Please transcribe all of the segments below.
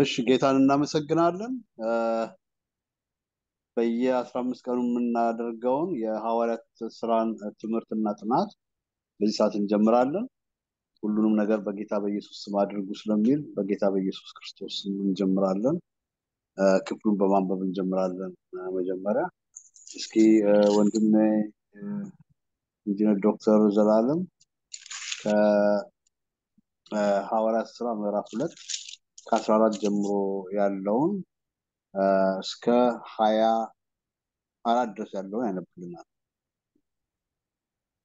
እሺ ጌታን እናመሰግናለን። በየአስራ አምስት ቀኑ የምናደርገውን የሐዋርያት ስራን ትምህርትና ጥናት በዚህ ሰዓት እንጀምራለን። ሁሉንም ነገር በጌታ በኢየሱስ ስም አድርጉ ስለሚል በጌታ በኢየሱስ ክርስቶስ ስም እንጀምራለን። ክፍሉን በማንበብ እንጀምራለን። መጀመሪያ እስኪ ወንድሜ ኢንጂነር ዶክተር ዘላለም ከሐዋርያት ስራ ምዕራፍ ሁለት ከአስራ አራት ጀምሮ ያለውን እስከ ሀያ አራት ድረስ ያለውን ያነብልናል።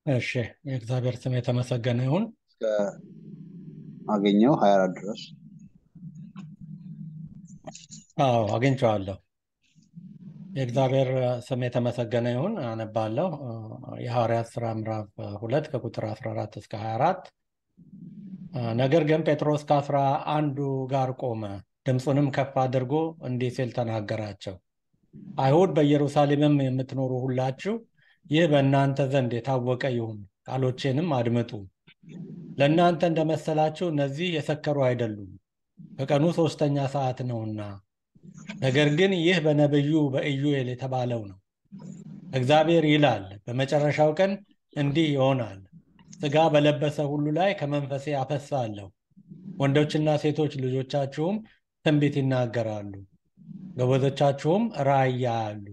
እሺ የእግዚአብሔር ስም የተመሰገነ ይሁን። እስከ አገኘው ሀያ አራት ድረስ አዎ አግኝቼዋለሁ። የእግዚአብሔር ስም የተመሰገነ ይሁን። አነባለሁ። የሐዋርያት ስራ ምዕራፍ ሁለት ከቁጥር 14 እስከ 24 ነገር ግን ጴጥሮስ ከአስራ አንዱ ጋር ቆመ፣ ድምፁንም ከፍ አድርጎ እንዲህ ሲል ተናገራቸው። አይሁድ በኢየሩሳሌምም የምትኖሩ ሁላችሁ ይህ በእናንተ ዘንድ የታወቀ ይሁን፣ ቃሎቼንም አድምጡ። ለእናንተ እንደመሰላችሁ እነዚህ የሰከሩ አይደሉም፣ ከቀኑ ሦስተኛ ሰዓት ነውና። ነገር ግን ይህ በነቢዩ በኢዩኤል የተባለው ነው። እግዚአብሔር ይላል፣ በመጨረሻው ቀን እንዲህ ይሆናል ሥጋ በለበሰ ሁሉ ላይ ከመንፈሴ አፈሳለሁ። ወንዶችና ሴቶች ልጆቻችሁም ትንቢት ይናገራሉ፣ ጎበዞቻችሁም ራእይ ያያሉ፣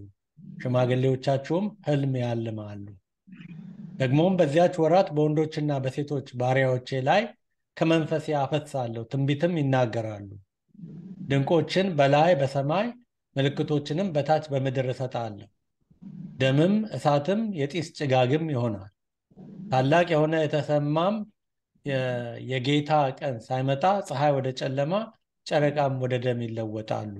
ሽማግሌዎቻችሁም ሕልም ያልማሉ። ደግሞም በዚያች ወራት በወንዶችና በሴቶች ባሪያዎቼ ላይ ከመንፈሴ አፈሳለሁ፣ ትንቢትም ይናገራሉ። ድንቆችን በላይ በሰማይ ምልክቶችንም በታች በምድር እሰጣለሁ። ደምም እሳትም የጢስ ጭጋግም ይሆናል። ታላቅ የሆነ የተሰማም የጌታ ቀን ሳይመጣ ፀሐይ ወደ ጨለማ ጨረቃም ወደ ደም ይለወጣሉ።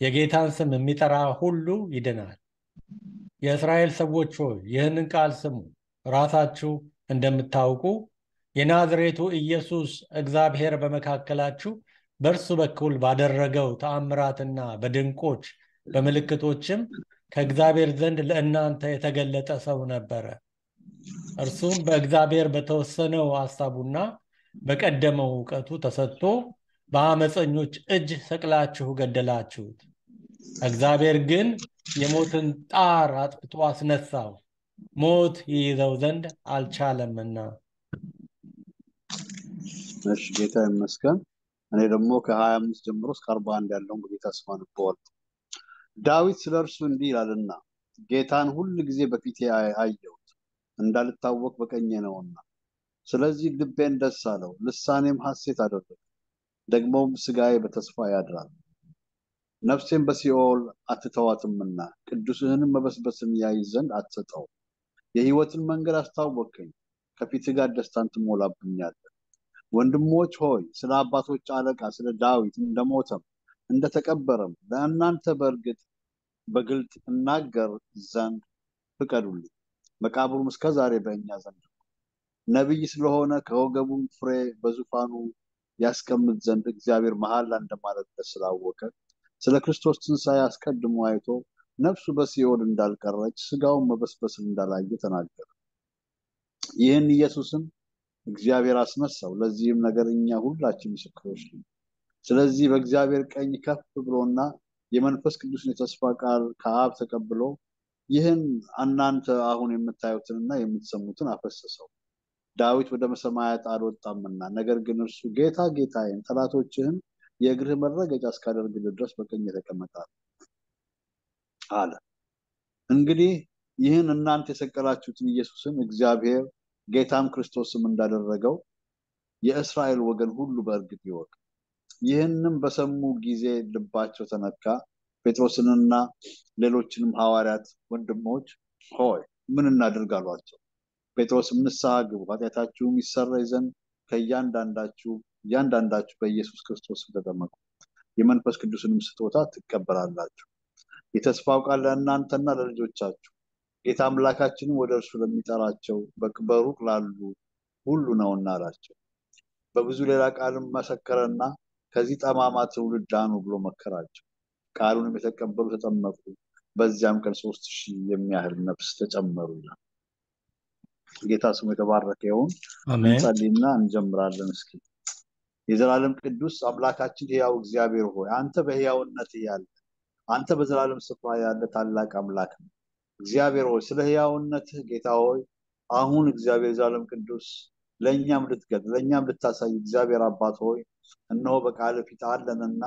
የጌታን ስም የሚጠራ ሁሉ ይድናል። የእስራኤል ሰዎች ሆይ ይህንን ቃል ስሙ። ራሳችሁ እንደምታውቁ የናዝሬቱ ኢየሱስ እግዚአብሔር በመካከላችሁ በእርሱ በኩል ባደረገው ተአምራትና በድንቆች በምልክቶችም ከእግዚአብሔር ዘንድ ለእናንተ የተገለጠ ሰው ነበረ። እርሱም በእግዚአብሔር በተወሰነው ሐሳቡና በቀደመው እውቀቱ ተሰጥቶ በአመፀኞች እጅ ሰቅላችሁ ገደላችሁት። እግዚአብሔር ግን የሞትን ጣር አጥፍቶ አስነሳው፣ ሞት ይይዘው ዘንድ አልቻለምና። ጌታ ይመስገን። እኔ ደግሞ ከሀያ አምስት ጀምሮ እስከ አርባ አንድ ያለውን በጌታ ስም አነበዋለሁ። ዳዊት ስለ እርሱ እንዲህ ይላልና ጌታን ሁል ጊዜ በፊቴ አየሁት እንዳልታወቅ በቀኜ ነውና። ስለዚህ ልቤን ደስ አለው፣ ልሳኔም ሐሴት አደረገ። ደግሞም ሥጋዬ በተስፋ ያድራል። ነፍሴን በሲኦል አትተዋትምና ቅዱስህንም መበስበስን ያይ ዘንድ አትሰጠው። የሕይወትን መንገድ አስታወቀኝ፣ ከፊትህ ጋር ደስታን ትሞላብኛለህ። ወንድሞች ሆይ ስለ አባቶች አለቃ ስለ ዳዊት እንደሞተም እንደተቀበረም ለእናንተ በእርግጥ በግልጥ እናገር ዘንድ ፍቀዱልኝ። መቃብሩም እስከ ዛሬ በእኛ ዘንድ ነቢይ ስለሆነ ከወገቡም ፍሬ በዙፋኑ ያስቀምጥ ዘንድ እግዚአብሔር መሐላ እንደማለበት ስላወቀ ስለ ክርስቶስ ትንሣኤ አስቀድሞ አይቶ ነፍሱ በሲኦል እንዳልቀረች ሥጋውን መበስበስን እንዳላየ ተናገረ። ይህን ኢየሱስን እግዚአብሔር አስነሳው። ለዚህም ነገር እኛ ሁላችን ምስክሮች ነን። ስለዚህ በእግዚአብሔር ቀኝ ከፍ ብሎና የመንፈስ ቅዱስን የተስፋ ቃል ከአብ ተቀብሎ ይህን እናንተ አሁን የምታዩትንና የምትሰሙትን አፈሰሰው። ዳዊት ወደ ሰማያት አልወጣምና፣ ነገር ግን እርሱ ጌታ ጌታዬን ጠላቶችህን የእግርህ መረገጫ እስካደርግልህ ድረስ በቀኝ ተቀመጣል አለ። እንግዲህ ይህን እናንተ የሰቀላችሁትን ኢየሱስን እግዚአብሔር ጌታም ክርስቶስም እንዳደረገው የእስራኤል ወገን ሁሉ በእርግጥ ይወቅ። ይህንም በሰሙ ጊዜ ልባቸው ተነካ። ጴጥሮስንና ሌሎችንም ሐዋርያት ወንድሞች ሆይ ምን እናድርግ አሏቸው። ጴጥሮስም ንስሐ ግቡ፣ ኃጢአታችሁም ይሰረይ ዘንድ ከእያንዳንዳችሁ እያንዳንዳችሁ በኢየሱስ ክርስቶስ ተጠመቁ፣ የመንፈስ ቅዱስንም ስጦታ ትቀበላላችሁ። የተስፋው ቃል ለእናንተና ለልጆቻችሁ ጌታ አምላካችንም ወደ እርሱ ለሚጠራቸው በሩቅ ላሉ ሁሉ ነውና አላቸው። በብዙ ሌላ ቃልም መሰከረና ከዚህ ጠማማ ትውልድ ዳኑ ብሎ መከራቸው። ቃሉንም የተቀበሉ ተጠመቁ። በዚያም ቀን ሶስት ሺህ የሚያህል ነፍስ ተጨመሩ ይላል። ጌታ ስሙ የተባረከ ይሁን። እንጸልይና እንጀምራለን። እስኪ የዘላለም ቅዱስ አምላካችን ሕያው እግዚአብሔር ሆይ አንተ በሕያውነት ያለ አንተ በዘላለም ስፍራ ያለ ታላቅ አምላክ ነው። እግዚአብሔር ሆይ ስለ ሕያውነትህ ጌታ ሆይ አሁን እግዚአብሔር የዘላለም ቅዱስ ለእኛም ልትገድ ለእኛም ልታሳይ እግዚአብሔር አባት ሆይ እነሆ በቃል ፊት አለንና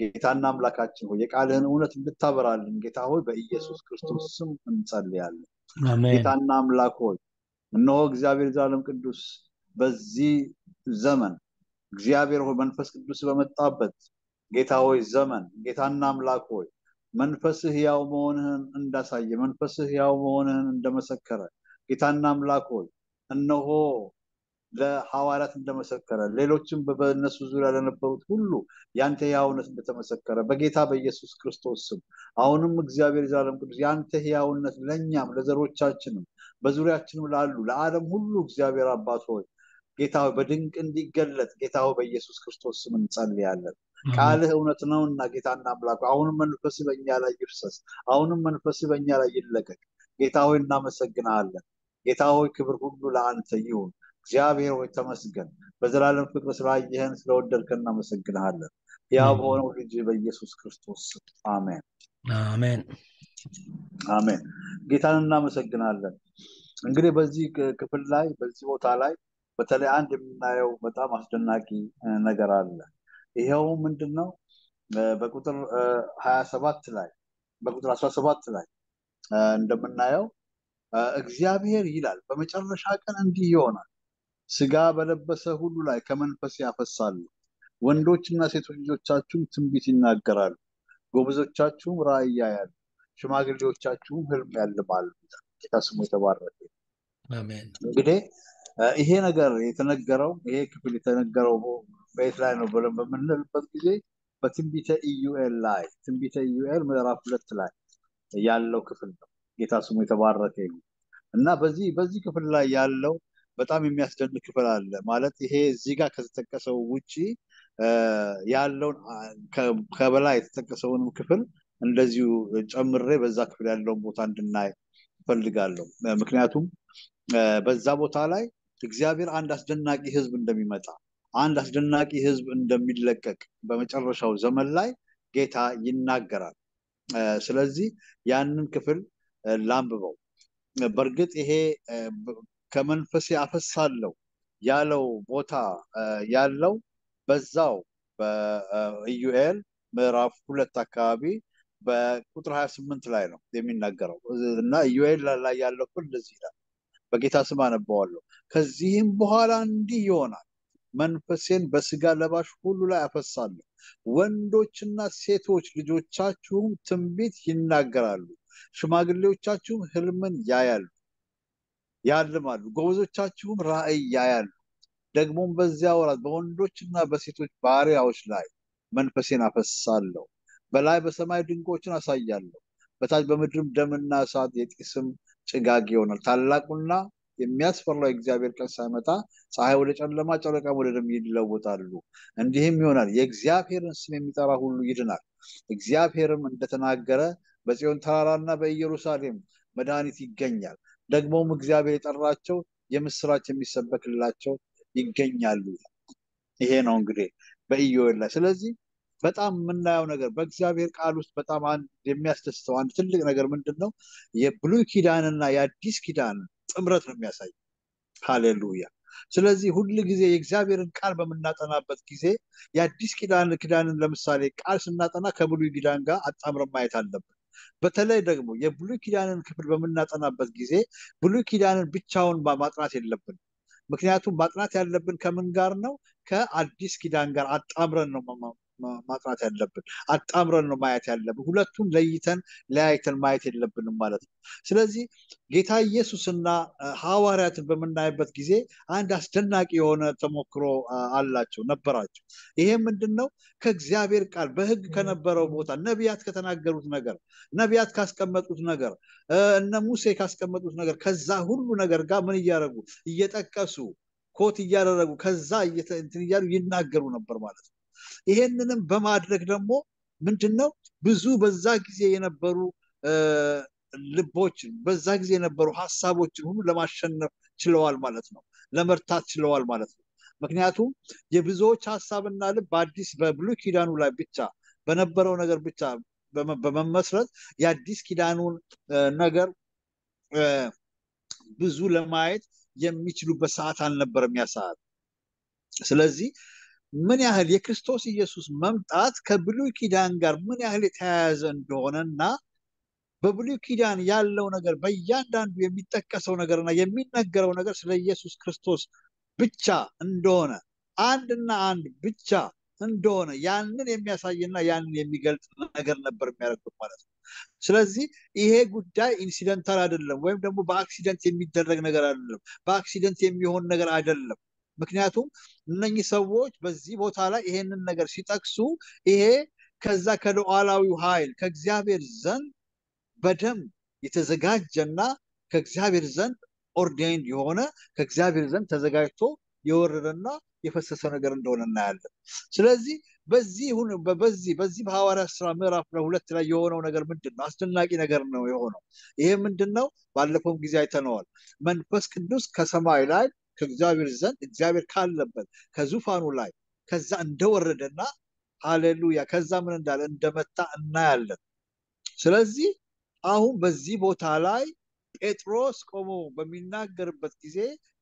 ጌታና አምላካችን ሆይ የቃልህን እውነት እንድታበራልን ጌታ ሆይ በኢየሱስ ክርስቶስ ስም እንጸልያለን። ጌታና አምላክ ሆይ እነሆ እግዚአብሔር የዘላለም ቅዱስ በዚህ ዘመን እግዚአብሔር ሆይ መንፈስ ቅዱስ በመጣበት ጌታ ሆይ ዘመን ጌታና አምላክ ሆይ መንፈስህ ሕያው መሆንህን እንዳሳየ መንፈስህ ሕያው መሆንህን እንደመሰከረ ጌታና አምላክ ሆይ እነሆ ለሐዋርያት እንደመሰከረ ሌሎችም በእነሱ ዙሪያ ለነበሩት ሁሉ ያንተ ሕያውነት እንደተመሰከረ በጌታ በኢየሱስ ክርስቶስ ስም አሁንም እግዚአብሔር የዘላለም ቅዱስ ያንተ ሕያውነት ለእኛም ለዘሮቻችንም በዙሪያችንም ላሉ ለዓለም ሁሉ እግዚአብሔር አባት ሆይ ጌታ በድንቅ እንዲገለጥ ጌታ በኢየሱስ ክርስቶስ ስም እንጸልያለን። ቃልህ እውነት ነውና ጌታና አምላክ አሁንም መንፈስ በእኛ ላይ ይፍሰስ። አሁንም መንፈስ በእኛ ላይ ይለቀቅ። ጌታ ሆይ እናመሰግናለን። ጌታ ሆይ ክብር ሁሉ ለአንተ ይሁን። እግዚአብሔር ሆይ ተመስገን። በዘላለም ፍቅር ስላየህን ስለወደድከን እናመሰግንሃለን። ያው በሆነው ልጅ በኢየሱስ ክርስቶስ አሜን አሜን አሜን። ጌታን እናመሰግናለን። እንግዲህ በዚህ ክፍል ላይ በዚህ ቦታ ላይ በተለይ አንድ የምናየው በጣም አስደናቂ ነገር አለ። ይኸው ምንድን ነው? በቁጥር ሀያ ሰባት ላይ በቁጥር አስራ ሰባት ላይ እንደምናየው እግዚአብሔር ይላል በመጨረሻ ቀን እንዲህ ይሆናል፣ ስጋ በለበሰ ሁሉ ላይ ከመንፈስ ያፈሳሉ፣ ወንዶችና ሴቶች ልጆቻችሁም ትንቢት ይናገራሉ፣ ጎበዞቻችሁም ራእይ ያያሉ፣ ሽማግሌዎቻችሁም ህልም ያልማሉ። ጌታ ስሙ የተባረከ እንግዲህ ይሄ ነገር የተነገረው ይሄ ክፍል የተነገረው በየት ላይ ነው ብለን በምንልበት ጊዜ በትንቢተ ኢዩኤል ላይ ትንቢተ ኢዩኤል ምዕራፍ ሁለት ላይ ያለው ክፍል ነው። ጌታ ስሙ የተባረከ ይሁን እና በዚህ በዚህ ክፍል ላይ ያለው በጣም የሚያስደንቅ ክፍል አለ። ማለት ይሄ እዚህ ጋር ከተጠቀሰው ውጪ ያለውን ከበላይ የተጠቀሰውንም ክፍል እንደዚሁ ጨምሬ በዛ ክፍል ያለውን ቦታ እንድናይ እፈልጋለሁ። ምክንያቱም በዛ ቦታ ላይ እግዚአብሔር አንድ አስደናቂ ህዝብ እንደሚመጣ አንድ አስደናቂ ህዝብ እንደሚለቀቅ በመጨረሻው ዘመን ላይ ጌታ ይናገራል። ስለዚህ ያንን ክፍል ላንብበው። በእርግጥ ይሄ ከመንፈሴ አፈሳለሁ ያለው ቦታ ያለው በዛው በኢዩኤል ምዕራፍ ሁለት አካባቢ በቁጥር ሀያ ስምንት ላይ ነው የሚናገረው እና ኢዩኤል ላይ ያለው እንደዚህ ይላል። በጌታ ስም አነበዋለሁ። ከዚህም በኋላ እንዲህ ይሆናል መንፈሴን በስጋ ለባሽ ሁሉ ላይ አፈሳለሁ። ወንዶችና ሴቶች ልጆቻችሁም ትንቢት ይናገራሉ፣ ሽማግሌዎቻችሁም ህልምን ያያሉ ያልማሉ፣ ጎበዞቻችሁም ራእይ ያያሉ። ደግሞም በዚያ ወራት በወንዶችና በሴቶች ባሪያዎች ላይ መንፈሴን አፈሳለሁ። በላይ በሰማይ ድንቆችን አሳያለሁ፣ በታች በምድርም ደምና እሳት የጢስም ጭጋግ ይሆናል። ታላቁና የሚያስፈራው የእግዚአብሔር ቀን ሳይመጣ ፀሐይ ወደ ጨለማ፣ ጨረቃም ወደ ደም ይለወጣሉ። እንዲህም ይሆናል የእግዚአብሔርን ስም የሚጠራ ሁሉ ይድናል። እግዚአብሔርም እንደተናገረ በጽዮን ተራራና በኢየሩሳሌም መድኃኒት ይገኛል። ደግሞም እግዚአብሔር የጠራቸው የምስራች የሚሰበክላቸው ይገኛሉ። ይሄ ነው እንግዲህ በኢዮኤል ላይ። ስለዚህ በጣም የምናየው ነገር በእግዚአብሔር ቃል ውስጥ በጣም የሚያስደስተው አንድ ትልቅ ነገር ምንድን ነው? የብሉይ ኪዳንና የአዲስ ኪዳን ጥምረት ነው የሚያሳይ። ሃሌሉያ። ስለዚህ ሁል ጊዜ የእግዚአብሔርን ቃል በምናጠናበት ጊዜ የአዲስ ኪዳን ኪዳንን ለምሳሌ ቃል ስናጠና ከብሉይ ኪዳን ጋር አጣምረን ማየት አለብን። በተለይ ደግሞ የብሉይ ኪዳንን ክፍል በምናጠናበት ጊዜ ብሉይ ኪዳንን ብቻውን ማጥናት የለብን። ምክንያቱም ማጥናት ያለብን ከምን ጋር ነው? ከአዲስ ኪዳን ጋር አጣምረን ነው ማጥናት ያለብን። አጣምረን ነው ማየት ያለብን። ሁለቱን ለይተን ለያይተን ማየት የለብንም ማለት ነው። ስለዚህ ጌታ ኢየሱስና ሐዋርያትን በምናይበት ጊዜ አንድ አስደናቂ የሆነ ተሞክሮ አላቸው ነበራቸው። ይሄ ምንድን ነው? ከእግዚአብሔር ቃል በሕግ ከነበረው ቦታ ነቢያት ከተናገሩት ነገር፣ ነቢያት ካስቀመጡት ነገር፣ እነ ሙሴ ካስቀመጡት ነገር ከዛ ሁሉ ነገር ጋር ምን እያደረጉ እየጠቀሱ ኮት እያደረጉ ከዛ እንትን እያሉ ይናገሩ ነበር ማለት ነው። ይሄንንም በማድረግ ደግሞ ምንድን ነው ብዙ በዛ ጊዜ የነበሩ ልቦችን በዛ ጊዜ የነበሩ ሀሳቦችን ሁሉ ለማሸነፍ ችለዋል ማለት ነው። ለመርታት ችለዋል ማለት ነው። ምክንያቱም የብዙዎች ሀሳብና ልብ በአዲስ በብሉይ ኪዳኑ ላይ ብቻ በነበረው ነገር ብቻ በመመስረት የአዲስ ኪዳኑን ነገር ብዙ ለማየት የሚችሉበት ሰዓት አልነበረም ያ ሰዓት። ስለዚህ ምን ያህል የክርስቶስ ኢየሱስ መምጣት ከብሉይ ኪዳን ጋር ምን ያህል የተያያዘ እንደሆነ እና በብሉይ ኪዳን ያለው ነገር በእያንዳንዱ የሚጠቀሰው ነገርና የሚነገረው ነገር ስለ ኢየሱስ ክርስቶስ ብቻ እንደሆነ አንድና አንድ ብቻ እንደሆነ ያንን የሚያሳይና ያንን የሚገልጽ ነገር ነበር የሚያደርጉት ማለት ነው። ስለዚህ ይሄ ጉዳይ ኢንሲደንታል አይደለም፣ ወይም ደግሞ በአክሲደንት የሚደረግ ነገር አይደለም፣ በአክሲደንት የሚሆን ነገር አይደለም። ምክንያቱም እነኚህ ሰዎች በዚህ ቦታ ላይ ይሄንን ነገር ሲጠቅሱ ይሄ ከዛ ከሉዓላዊው ኃይል ከእግዚአብሔር ዘንድ በደንብ የተዘጋጀና ከእግዚአብሔር ዘንድ ordained የሆነ ከእግዚአብሔር ዘንድ ተዘጋጅቶ የወረደና የፈሰሰ ነገር እንደሆነ እናያለን። ስለዚህ በዚህ በዚህ በዚህ በሐዋርያት ስራ ምዕራፍ ሁለት ላይ የሆነው ነገር ምንድን ነው? አስደናቂ ነገር ነው የሆነው። ይሄ ምንድን ነው? ባለፈውም ጊዜ አይተነዋል። መንፈስ ቅዱስ ከሰማይ ላይ ከእግዚአብሔር ዘንድ እግዚአብሔር ካለበት ከዙፋኑ ላይ ከዛ እንደወረደና ሃሌሉያ ከዛ ምን እንዳለ እንደመጣ እናያለን። ስለዚህ አሁን በዚህ ቦታ ላይ ጴጥሮስ ቆሞ በሚናገርበት ጊዜ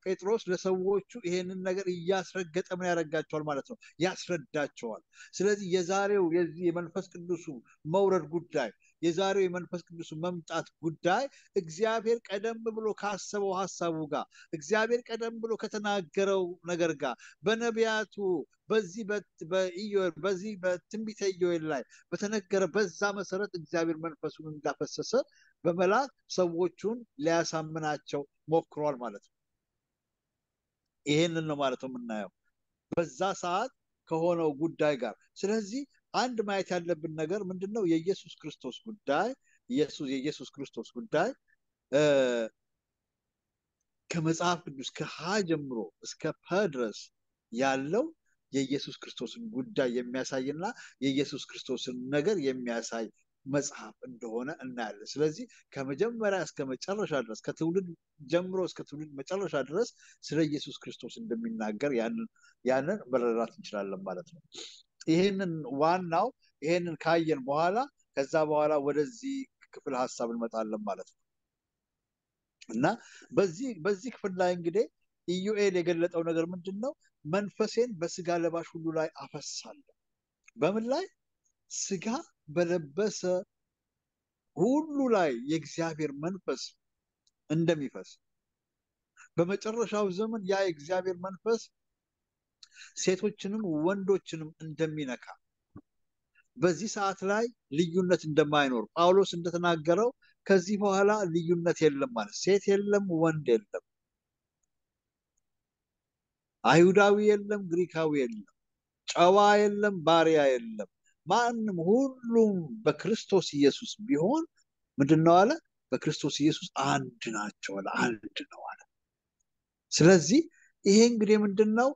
ጴጥሮስ ለሰዎቹ ይሄንን ነገር እያስረገጠ ምን ያደርጋቸዋል ማለት ነው? ያስረዳቸዋል። ስለዚህ የዛሬው የዚህ የመንፈስ ቅዱሱ መውረድ ጉዳይ የዛሬው የመንፈስ ቅዱሱ መምጣት ጉዳይ እግዚአብሔር ቀደም ብሎ ካሰበው ሀሳቡ ጋር እግዚአብሔር ቀደም ብሎ ከተናገረው ነገር ጋር በነቢያቱ በዚህ በኢዮኤል በዚህ በትንቢተ ኢዮኤል ላይ በተነገረ በዛ መሰረት እግዚአብሔር መንፈሱን እንዳፈሰሰ በመላክ ሰዎቹን ሊያሳምናቸው ሞክሯል ማለት ነው። ይሄንን ነው ማለት ነው የምናየው በዛ ሰዓት ከሆነው ጉዳይ ጋር። ስለዚህ አንድ ማየት ያለብን ነገር ምንድን ነው? የኢየሱስ ክርስቶስ ጉዳይ ኢየሱስ የኢየሱስ ክርስቶስ ጉዳይ ከመጽሐፍ ቅዱስ ከሀ ጀምሮ እስከ ፐ ድረስ ያለው የኢየሱስ ክርስቶስን ጉዳይ የሚያሳይና የኢየሱስ ክርስቶስን ነገር የሚያሳይ መጽሐፍ እንደሆነ እናያለን። ስለዚህ ከመጀመሪያ እስከ መጨረሻ ድረስ ከትውልድ ጀምሮ እስከ ትውልድ መጨረሻ ድረስ ስለ ኢየሱስ ክርስቶስ እንደሚናገር ያንን መረዳት እንችላለን ማለት ነው። ይህንን ዋናው ይህንን ካየን በኋላ ከዛ በኋላ ወደዚህ ክፍል ሀሳብ እንመጣለን ማለት ነው እና በዚህ በዚህ ክፍል ላይ እንግዲህ ኢዩኤል የገለጠው ነገር ምንድን ነው? መንፈሴን በስጋ ለባሽ ሁሉ ላይ አፈሳለሁ። በምን ላይ? ስጋ በለበሰ ሁሉ ላይ የእግዚአብሔር መንፈስ እንደሚፈስ በመጨረሻው ዘመን ያ የእግዚአብሔር መንፈስ ሴቶችንም ወንዶችንም እንደሚነካ በዚህ ሰዓት ላይ ልዩነት እንደማይኖር ጳውሎስ እንደተናገረው ከዚህ በኋላ ልዩነት የለም ማለት ሴት የለም፣ ወንድ የለም፣ አይሁዳዊ የለም፣ ግሪካዊ የለም፣ ጨዋ የለም፣ ባሪያ የለም። ማንም ሁሉም በክርስቶስ ኢየሱስ ቢሆን ምንድን ነው አለ? በክርስቶስ ኢየሱስ አንድ ናቸው አለ። አንድ ነው አለ። ስለዚህ ይሄ እንግዲህ ምንድን ነው?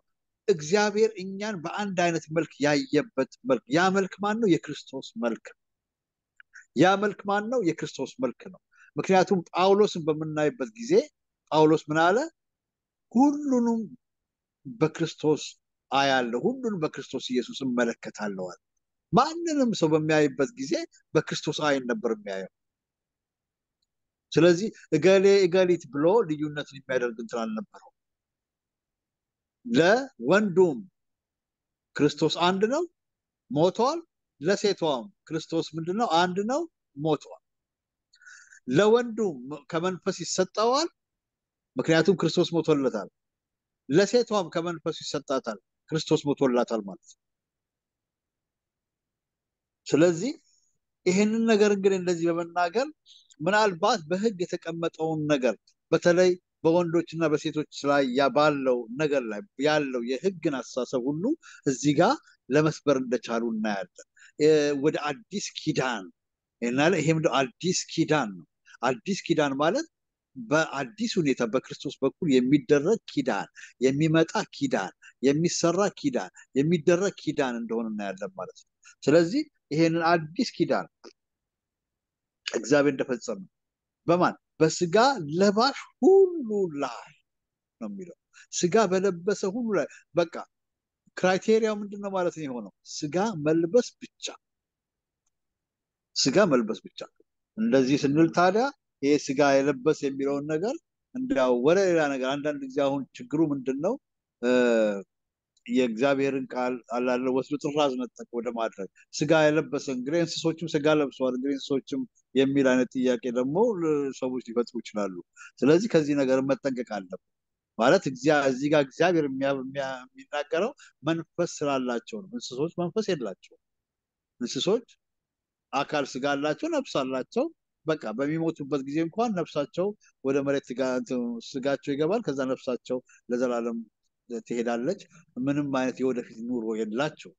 እግዚአብሔር እኛን በአንድ አይነት መልክ ያየበት መልክ። ያ መልክ ማን ነው? የክርስቶስ መልክ ያ መልክ ማን ነው? የክርስቶስ መልክ ነው። ምክንያቱም ጳውሎስን በምናይበት ጊዜ ጳውሎስ ምን አለ? ሁሉንም በክርስቶስ አያለሁ፣ ሁሉንም በክርስቶስ ኢየሱስ እመለከታለሁ አለ። ማንንም ሰው በሚያይበት ጊዜ በክርስቶስ አይን ነበር የሚያየው። ስለዚህ እገሌ እገሊት ብሎ ልዩነትን የሚያደርግ እንትን አልነበረው። ለወንዱም ክርስቶስ አንድ ነው ሞቷል። ለሴቷም ክርስቶስ ምንድን ነው አንድ ነው ሞቷል። ለወንዱም ከመንፈስ ይሰጠዋል፣ ምክንያቱም ክርስቶስ ሞቶለታል። ለሴቷም ከመንፈሱ ይሰጣታል፣ ክርስቶስ ሞቶላታል ማለት ነው። ስለዚህ ይህንን ነገር እንግዲህ እንደዚህ በመናገር ምናልባት በሕግ የተቀመጠውን ነገር በተለይ በወንዶችና በሴቶች ላይ ባለው ነገር ላይ ያለው የሕግን አስተሳሰብ ሁሉ እዚህ ጋር ለመስበር እንደቻሉ እናያለን። ወደ አዲስ ኪዳን ይሄ ምንድን አዲስ ኪዳን ነው። አዲስ ኪዳን ማለት በአዲስ ሁኔታ በክርስቶስ በኩል የሚደረግ ኪዳን፣ የሚመጣ ኪዳን፣ የሚሰራ ኪዳን፣ የሚደረግ ኪዳን እንደሆነ እናያለን ማለት ነው። ስለዚህ ይሄንን አዲስ ኪዳን እግዚአብሔር እንደፈጸመ በማን በስጋ ለባሽ ሁሉ ላይ ነው የሚለው። ስጋ በለበሰ ሁሉ ላይ በቃ criteria ው ምንድን ነው ማለት ነው የሆነው ስጋ መልበስ ብቻ ስጋ መልበስ ብቻ። እንደዚህ ስንል ታዲያ ይሄ ስጋ የለበስ የሚለውን ነገር እንዲያው ወደ ሌላ ነገር አንዳንድ ጊዜ አሁን ችግሩ ምንድን ነው የእግዚአብሔርን ቃል አላለ ወስዶ ጥራዝ ነጠቅ ወደ ማድረግ ስጋ የለበሰ እንግዲህ እንስሶችም ስጋ ለብሰዋል እንግዲህ እንስሶችም የሚል አይነት ጥያቄ ደግሞ ሰዎች ሊፈጥሩ ይችላሉ። ስለዚህ ከዚህ ነገር መጠንቀቅ አለብን። ማለት እዚህ ጋር እግዚአብሔር የሚናገረው መንፈስ ስላላቸው ነው። እንስሶች መንፈስ የላቸውም። እንስሶች አካል ስጋ አላቸው፣ ነፍስ አላቸው። በቃ በሚሞቱበት ጊዜ እንኳን ነፍሳቸው ወደ መሬት ስጋቸው ይገባል። ከዛ ነፍሳቸው ለዘላለም ትሄዳለች። ምንም አይነት የወደፊት ኑሮ የላቸው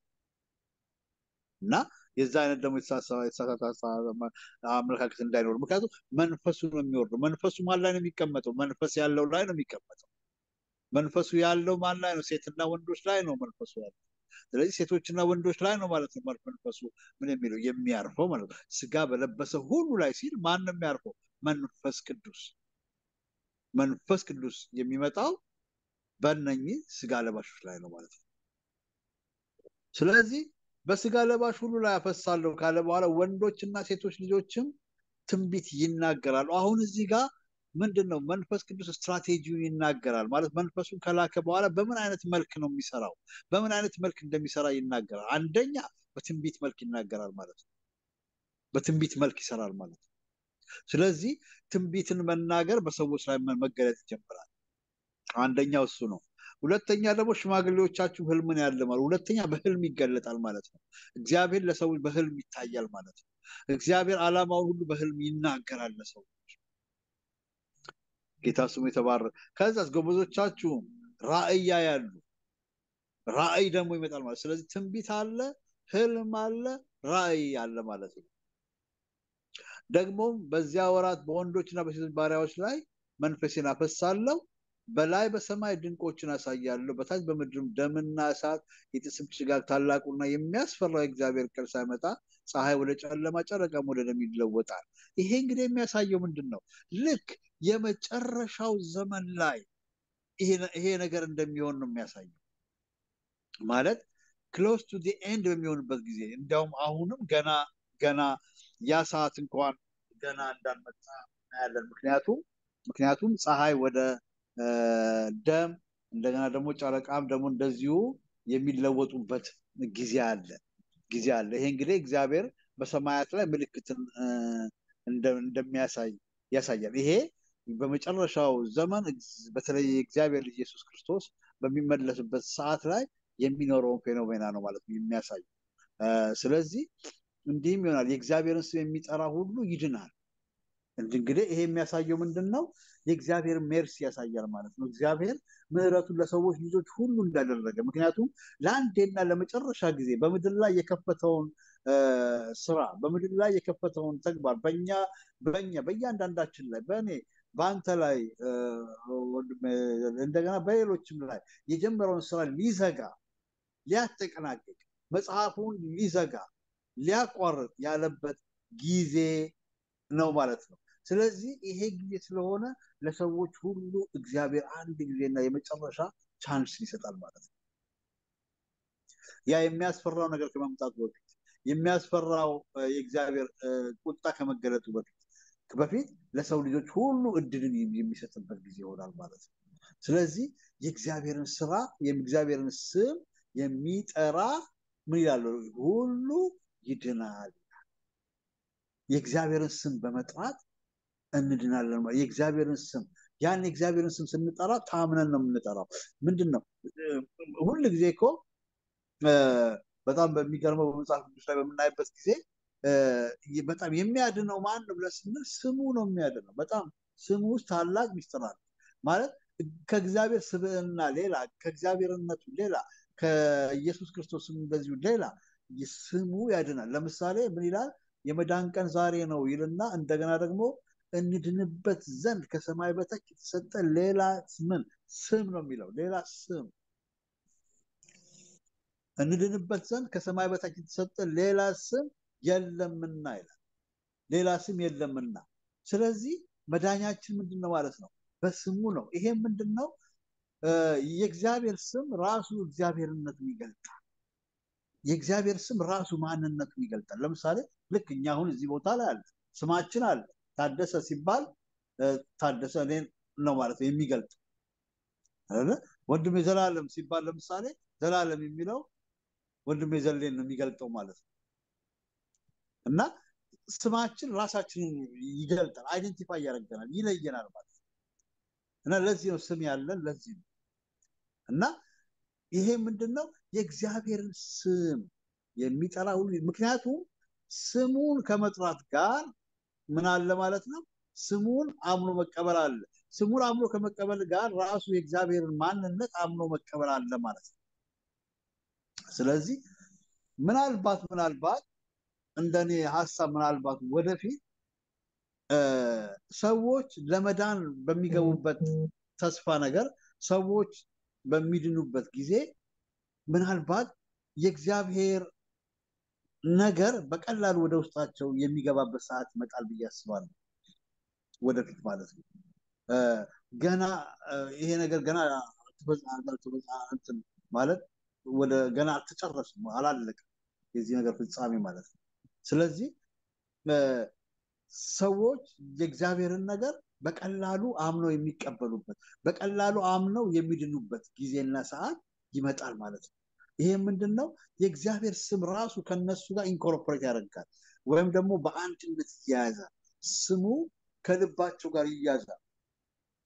እና የዛ አይነት ደግሞ የተሳሳተ አመለካከት እንዳይኖር፣ ምክንያቱም መንፈሱ ነው የሚወርደው። መንፈሱ ማን ላይ ነው የሚቀመጠው? መንፈስ ያለው ላይ ነው የሚቀመጠው። መንፈሱ ያለው ማን ላይ ነው? ሴትና ወንዶች ላይ ነው መንፈሱ ያለው። ስለዚህ ሴቶችና ወንዶች ላይ ነው ማለት ነው መንፈሱ ምን የሚለው የሚያርፈው ማለት ነው። ስጋ በለበሰ ሁሉ ላይ ሲል ማን ነው የሚያርፈው? መንፈስ ቅዱስ። መንፈስ ቅዱስ የሚመጣው በእነኚህ ስጋ ለባሾች ላይ ነው ማለት ነው። ስለዚህ በስጋ ለባሽ ሁሉ ላይ አፈሳለሁ ካለ በኋላ ወንዶችና ሴቶች ልጆችም ትንቢት ይናገራሉ። አሁን እዚህ ጋር ምንድን ነው መንፈስ ቅዱስ ስትራቴጂውን ይናገራል ማለት መንፈሱን ከላከ በኋላ በምን አይነት መልክ ነው የሚሰራው፣ በምን አይነት መልክ እንደሚሰራ ይናገራል። አንደኛ በትንቢት መልክ ይናገራል ማለት ነው። በትንቢት መልክ ይሰራል ማለት ነው። ስለዚህ ትንቢትን መናገር በሰዎች ላይ መገለጥ ይጀምራል። አንደኛው እሱ ነው። ሁለተኛ ደግሞ ሽማግሌዎቻችሁ ህልምን ያልማሉ። ሁለተኛ በህልም ይገለጣል ማለት ነው። እግዚአብሔር ለሰዎች በህልም ይታያል ማለት ነው። እግዚአብሔር ዓላማውን ሁሉ በህልም ይናገራል ለሰዎች። ጌታ ስሙ የተባረከ። ከዛስ ጎበዞቻችሁም ራእይ ያያሉ። ራእይ ደግሞ ይመጣል ማለት ስለዚህ ትንቢት አለ፣ ህልም አለ፣ ራእይ አለ ማለት ነው። ደግሞም በዚያ ወራት በወንዶችና በሴቶች ባሪያዎች ላይ መንፈሴን አፈሳለሁ በላይ በሰማይ ድንቆችን አሳያለሁ፣ በታች በምድርም ደምና እሳት፣ የጢስም ጭጋግ፣ ታላቁና የሚያስፈራው የእግዚአብሔር ቀን ሳይመጣ ፀሐይ ወደ ጨለማ፣ ጨረቃም ወደ ደም ይለወጣል። ይሄ እንግዲህ የሚያሳየው ምንድን ነው? ልክ የመጨረሻው ዘመን ላይ ይሄ ነገር እንደሚሆን ነው የሚያሳየው። ማለት close to end በሚሆንበት ጊዜ እንዲያውም አሁንም ገና ገና ያ ሰዓት እንኳን ገና እንዳልመጣ እናያለን። ምክንያቱም ምክንያቱም ፀሐይ ወደ ደም እንደገና ደግሞ ጨረቃም ደግሞ እንደዚሁ የሚለወጡበት ጊዜ አለ ጊዜ አለ። ይሄ እንግዲህ እግዚአብሔር በሰማያት ላይ ምልክትን እንደሚያሳይ ያሳያል። ይሄ በመጨረሻው ዘመን በተለይ የእግዚአብሔር ልጅ ኢየሱስ ክርስቶስ በሚመለስበት ሰዓት ላይ የሚኖረውን ፌኖሜና ነው ማለት ነው የሚያሳይ። ስለዚህ እንዲህም ይሆናል የእግዚአብሔርን ስም የሚጠራ ሁሉ ይድናል። እንግዲህ ይሄ የሚያሳየው ምንድን ነው? የእግዚአብሔር ሜርሲ ያሳያል ማለት ነው። እግዚአብሔር ምሕረቱን ለሰዎች ልጆች ሁሉ እንዳደረገ ምክንያቱም ለአንዴና ለመጨረሻ ጊዜ በምድር ላይ የከፈተውን ስራ በምድር ላይ የከፈተውን ተግባር በኛ በኛ በእያንዳንዳችን ላይ በእኔ በአንተ ላይ እንደገና በሌሎችም ላይ የጀመረውን ስራ ሊዘጋ ሊያጠቀናቅቅ መጽሐፉን ሊዘጋ ሊያቋርጥ ያለበት ጊዜ ነው ማለት ነው። ስለዚህ ይሄ ጊዜ ስለሆነ ለሰዎች ሁሉ እግዚአብሔር አንድ ጊዜና የመጨረሻ ቻንስ ይሰጣል ማለት ነው። ያ የሚያስፈራው ነገር ከመምጣቱ በፊት የሚያስፈራው የእግዚአብሔር ቁጣ ከመገለጡ በፊት በፊት ለሰው ልጆች ሁሉ እድልን የሚሰጥበት ጊዜ ይሆናል ማለት ነው። ስለዚህ የእግዚአብሔርን ስራ የእግዚአብሔርን ስም የሚጠራ ምን ይላሉ? ሁሉ ይድናል። የእግዚአብሔርን ስም በመጥራት እንድናለን። የእግዚአብሔርን ስም ያን የእግዚአብሔርን ስም ስንጠራ ታምነን ነው የምንጠራው። ምንድን ነው ሁል ጊዜ እኮ በጣም በሚገርመው በመጽሐፍ ቅዱስ ላይ በምናይበት ጊዜ በጣም የሚያድነው ማን ነው ብለን ስንል ስሙ ነው የሚያድነው። በጣም ስሙ ውስጥ ታላቅ ሚስጥር አለ ማለት ከእግዚአብሔር ስብዕና ሌላ ከእግዚአብሔርነቱ ሌላ ከኢየሱስ ክርስቶስም እንደዚሁ ሌላ ስሙ ያድናል። ለምሳሌ ምን ይላል? የመዳን ቀን ዛሬ ነው ይልና እንደገና ደግሞ እንድንበት ዘንድ ከሰማይ በታች የተሰጠ ሌላ ምን ስም ነው የሚለው ሌላ ስም እንድንበት ዘንድ ከሰማይ በታች የተሰጠ ሌላ ስም የለምና ይላል። ሌላ ስም የለምና። ስለዚህ መዳኛችን ምንድን ነው ማለት ነው? በስሙ ነው። ይሄም ምንድን ነው? የእግዚአብሔር ስም ራሱ እግዚአብሔርነቱን ይገልጣል። የእግዚአብሔር ስም ራሱ ማንነቱን ይገልጣል። ለምሳሌ ልክ እኛ አሁን እዚህ ቦታ ላይ አለ፣ ስማችን አለ። ታደሰ ሲባል ታደሰ እኔን ነው ማለት ነው የሚገልጥ? ወንድሜ ዘላለም ሲባል ለምሳሌ ዘላለም የሚለው ወንድሜ ዘሌን ነው የሚገልጠው ማለት ነው። እና ስማችን ራሳችንን ይገልጣል፣ identify ያደርገናል፣ ይለየናል ማለት ነው። እና ለዚህ ነው ስም ያለን ለዚህ ነው። እና ይሄ ምንድን ነው የእግዚአብሔርን ስም የሚጠራ ሁሉ ምክንያቱም ስሙን ከመጥራት ጋር ምን አለ ማለት ነው? ስሙን አምኖ መቀበል አለ። ስሙን አምኖ ከመቀበል ጋር ራሱ የእግዚአብሔርን ማንነት አምኖ መቀበል አለ ማለት ነው። ስለዚህ ምናልባት ምናልባት እንደኔ ሀሳብ ምናልባት ወደፊት ሰዎች ለመዳን በሚገቡበት ተስፋ ነገር ሰዎች በሚድኑበት ጊዜ ምናልባት የእግዚአብሔር ነገር በቀላሉ ወደ ውስጣቸው የሚገባበት ሰዓት ይመጣል ብዬ አስባለሁ። ወደፊት ማለት ነው። ገና ይሄ ነገር ገና እንትን ማለት ወደ ገና አልተጨረሱም፣ አላለቅም የዚህ ነገር ፍጻሜ ማለት ነው። ስለዚህ ሰዎች የእግዚአብሔርን ነገር በቀላሉ አምነው የሚቀበሉበት በቀላሉ አምነው የሚድኑበት ጊዜና ሰዓት ይመጣል ማለት ነው። ይሄ ምንድን ነው? የእግዚአብሔር ስም ራሱ ከነሱ ጋር ኢንኮርፖሬት ያደርጋል ወይም ደግሞ በአንድነት ይያያዛል። ስሙ ከልባቸው ጋር ይያዛል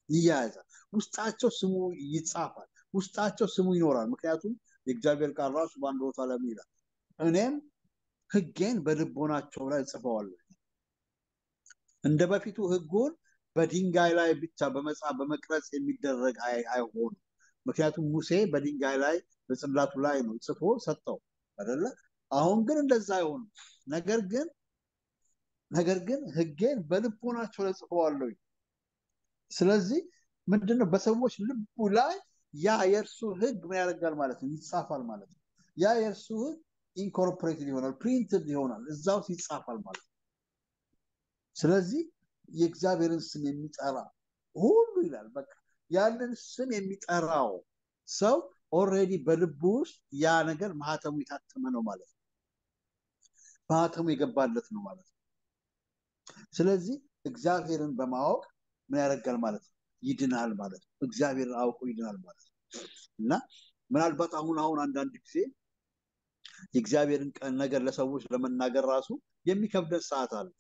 ይያያዛል። ውስጣቸው ስሙ ይጻፋል። ውስጣቸው ስሙ ይኖራል። ምክንያቱም የእግዚአብሔር ቃል ራሱ በአንድ ቦታ ላይ ይላል፣ እኔም ሕጌን በልቦናቸው ላይ ጽፈዋለሁ። እንደ በፊቱ ሕጉን በድንጋይ ላይ ብቻ በመጻፍ በመቅረጽ የሚደረግ አይሆንም። ምክንያቱም ሙሴ በድንጋይ ላይ በጽላቱ ላይ ነው ጽፎ ሰጠው አይደለ? አሁን ግን እንደዛ አይሆንም። ነገር ግን ነገር ግን ሕጌን በልቦናቸው ላይ ጽፈዋለሁ። ስለዚህ ምንድነው በሰዎች ልቡ ላይ ያ የእርሱ ሕግ ምን ያደርጋል ማለት ነው? ይጻፋል ማለት ነው። ያ የእርሱ ሕግ incorporated ይሆናል፣ printed ይሆናል፣ እዛ ይጻፋል ማለት ነው። ስለዚህ የእግዚአብሔርን ስም የሚጠራ ሁሉ ይላል በቃ ያንን ስም የሚጠራው ሰው already በልቡ ውስጥ ያ ነገር ማህተሙ የታተመ ነው ማለት ነው። ማህተሙ የገባለት ነው ማለት ነው። ስለዚህ እግዚአብሔርን በማወቅ ምን ያደርጋል ማለት ነው? ይድናል ማለት ነው። እግዚአብሔርን አውቆ ይድናል ማለት ነው። እና ምናልባት አሁን አሁን አንዳንድ ጊዜ የእግዚአብሔርን ነገር ለሰዎች ለመናገር ራሱ የሚከብደን ሰዓት አለ።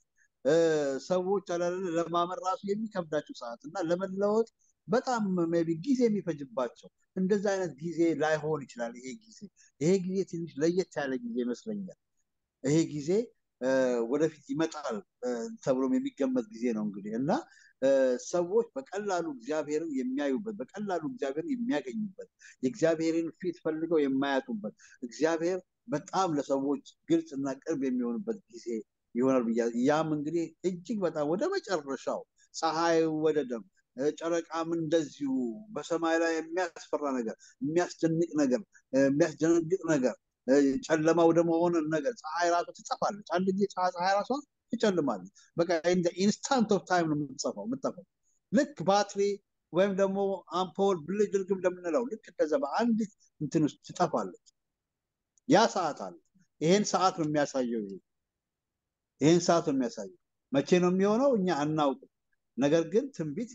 ሰዎች አላለ ለማመን ራሱ የሚከብዳቸው ሰዓት እና ለመለወጥ በጣም maybe ጊዜ የሚፈጅባቸው እንደዚህ አይነት ጊዜ ላይሆን ይችላል። ይሄ ጊዜ ይሄ ጊዜ ትንሽ ለየት ያለ ጊዜ ይመስለኛል። ይሄ ጊዜ ወደፊት ይመጣል ተብሎም የሚገመት ጊዜ ነው እንግዲህ እና ሰዎች በቀላሉ እግዚአብሔርን የሚያዩበት በቀላሉ እግዚአብሔርን የሚያገኙበት የእግዚአብሔርን ፊት ፈልገው የማያጡበት እግዚአብሔር በጣም ለሰዎች ግልጽ እና ቅርብ የሚሆንበት ጊዜ ይሆናል ብያ ያም እንግዲህ እጅግ በጣም ወደ መጨረሻው ፀሐይ ወደ ደም ጨረቃም እንደዚሁ በሰማይ ላይ የሚያስፈራ ነገር የሚያስደንቅ ነገር የሚያስደነግጥ ነገር ጨለማ ወደ መሆን ነገር ፀሐይ ራሷ ትጠፋለች። አንድ ጊዜ ፀሐይ ራሷ ትጨልማለች። በቃ instant of time ነው የምትጠፋው የምትጠፋው ልክ ባትሪ ወይም ደግሞ አምፖል ብልጭ እንደምንለው ልክ እንደዛ በአንድ እንትን ውስጥ ትጠፋለች። ያ ሰዓት አለ። ይሄን ሰዓት ነው የሚያሳየው። ይሄ ይሄን ሰዓት ነው የሚያሳየው። መቼ ነው የሚሆነው እኛ አናውቅም። ነገር ግን ትንቢት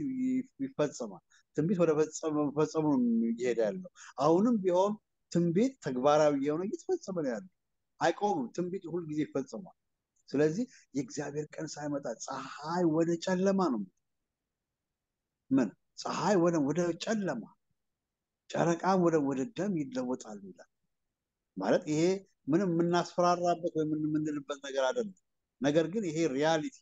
ይፈጸማል። ትንቢት ወደ ፈጸሙ እየሄደ ያለው። አሁንም ቢሆን ትንቢት ተግባራዊ የሆነ እየተፈጸመ ነው ያለው። አይቆምም። ትንቢት ሁልጊዜ ይፈጸማል። ስለዚህ የእግዚአብሔር ቀን ሳይመጣ ፀሐይ ወደ ጨለማ ነው ምን ፀሐይ ወደ ወደ ጨለማ ጨረቃም ወደ ወደ ደም ይለወጣሉ ይላል። ማለት ይሄ ምንም የምናስፈራራበት ወይም የምንልበት ነገር አይደለም። ነገር ግን ይሄ reality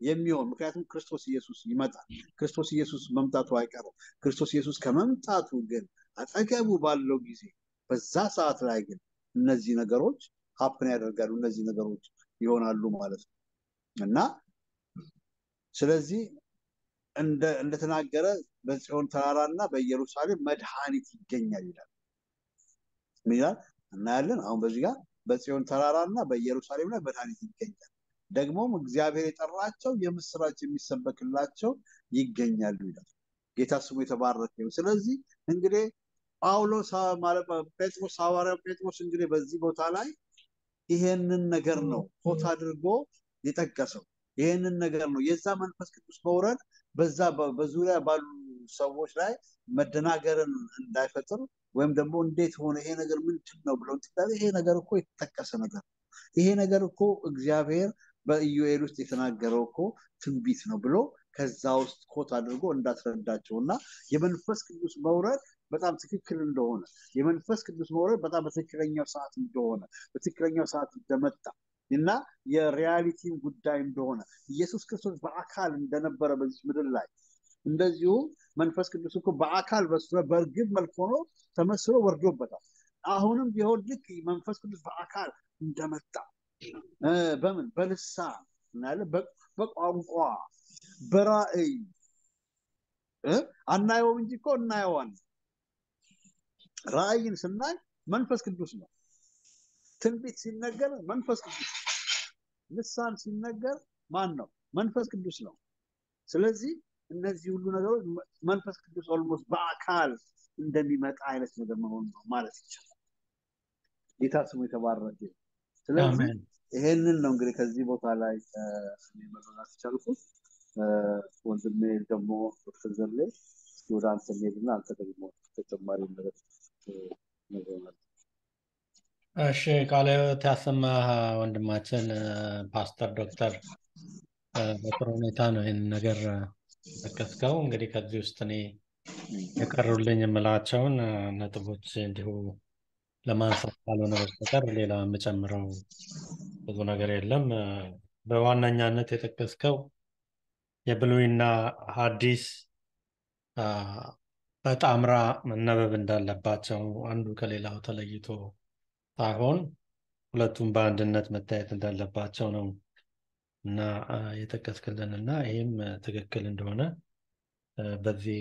የሚሆን ምክንያቱም ክርስቶስ ኢየሱስ ይመጣል። ክርስቶስ ኢየሱስ መምጣቱ አይቀርም። ክርስቶስ ኢየሱስ ከመምጣቱ ግን አጠገቡ ባለው ጊዜ በዛ ሰዓት ላይ ግን እነዚህ ነገሮች ሀፕን ያደርጋሉ። እነዚህ ነገሮች ይሆናሉ ማለት ነው እና ስለዚህ እንደተናገረ በጽዮን ተራራ እና በኢየሩሳሌም መድኃኒት ይገኛል ይላል። ምን ይላል እናያለን። አሁን በዚህ ጋር በጽዮን ተራራ እና በኢየሩሳሌም ላይ መድኃኒት ይገኛል። ደግሞም እግዚአብሔር የጠራቸው የምስራች የሚሰበክላቸው ይገኛሉ ይላል። ጌታ ስሙ የተባረከ ስለዚህ እንግዲህ ጳውሎስ ጴጥሮስ ሐዋርያው ጴጥሮስ እንግዲህ በዚህ ቦታ ላይ ይሄንን ነገር ነው ኮት አድርጎ የጠቀሰው። ይሄንን ነገር ነው የዛ መንፈስ ቅዱስ መውረድ በዛ በዙሪያ ባሉ ሰዎች ላይ መደናገርን እንዳይፈጥር ወይም ደግሞ እንዴት ሆነ ይሄ ነገር ምንድን ነው ብለው ይሄ ነገር እኮ የተጠቀሰ ነገር ነው። ይሄ ነገር እኮ እግዚአብሔር በኢዩኤል ውስጥ የተናገረው እኮ ትንቢት ነው ብሎ ከዛ ውስጥ ኮት አድርጎ እንዳስረዳቸው እና የመንፈስ ቅዱስ መውረድ በጣም ትክክል እንደሆነ የመንፈስ ቅዱስ መውረድ በጣም በትክክለኛው ሰዓት እንደሆነ በትክክለኛው ሰዓት እንደመጣ እና የሪያሊቲን ጉዳይ እንደሆነ ኢየሱስ ክርስቶስ በአካል እንደነበረ በዚህ ምድር ላይ እንደዚሁም መንፈስ ቅዱስ እኮ በአካል በእርግብ መልክ ሆኖ ተመስሎ ወርዶበታል። አሁንም ቢሆን ልክ መንፈስ ቅዱስ በአካል እንደመጣ በምን በልሳን እናያለ በቋንቋ በራእይ አናየውም እንጂ እኮ እናየዋለን። ራእይን ስናይ መንፈስ ቅዱስ ነው። ትንቢት ሲነገር መንፈስ ቅዱስ፣ ልሳን ሲነገር ማን ነው? መንፈስ ቅዱስ ነው። ስለዚህ እነዚህ ሁሉ ነገሮች መንፈስ ቅዱስ almost በአካል እንደሚመጣ አይነት ነገር መሆን ነው ማለት ይቻላል። ጌታ ስሙ የተባረከ ስለዚህ ይሄንን ነው እንግዲህ ከዚህ ቦታ ላይ እኔ መረዳት የቻልኩት። ወንድሜ ደግሞ ዶክተር ዘሌ እስኪ ወደ አንተ ሄድና አንተ ደግሞ ተጨማሪ ነገር ነግረናል። እሺ ቃለ ያሰማህ ወንድማችን ፓስተር ዶክተር በጥሩ ሁኔታ ነው ይህን ነገር ጠቀስከው። እንግዲህ ከዚህ ውስጥ እኔ የቀሩልኝ የምላቸውን ነጥቦች እንዲሁ ለማንሳት ካልሆነ በስተቀር ሌላ የምጨምረው ብዙ ነገር የለም። በዋነኛነት የጠቀስከው የብሉይና ሐዲስ በጣምራ መነበብ እንዳለባቸው አንዱ ከሌላው ተለይቶ ሳይሆን ሁለቱም በአንድነት መታየት እንዳለባቸው ነው እና የጠቀስክልን እና ይህም ትክክል እንደሆነ በዚህ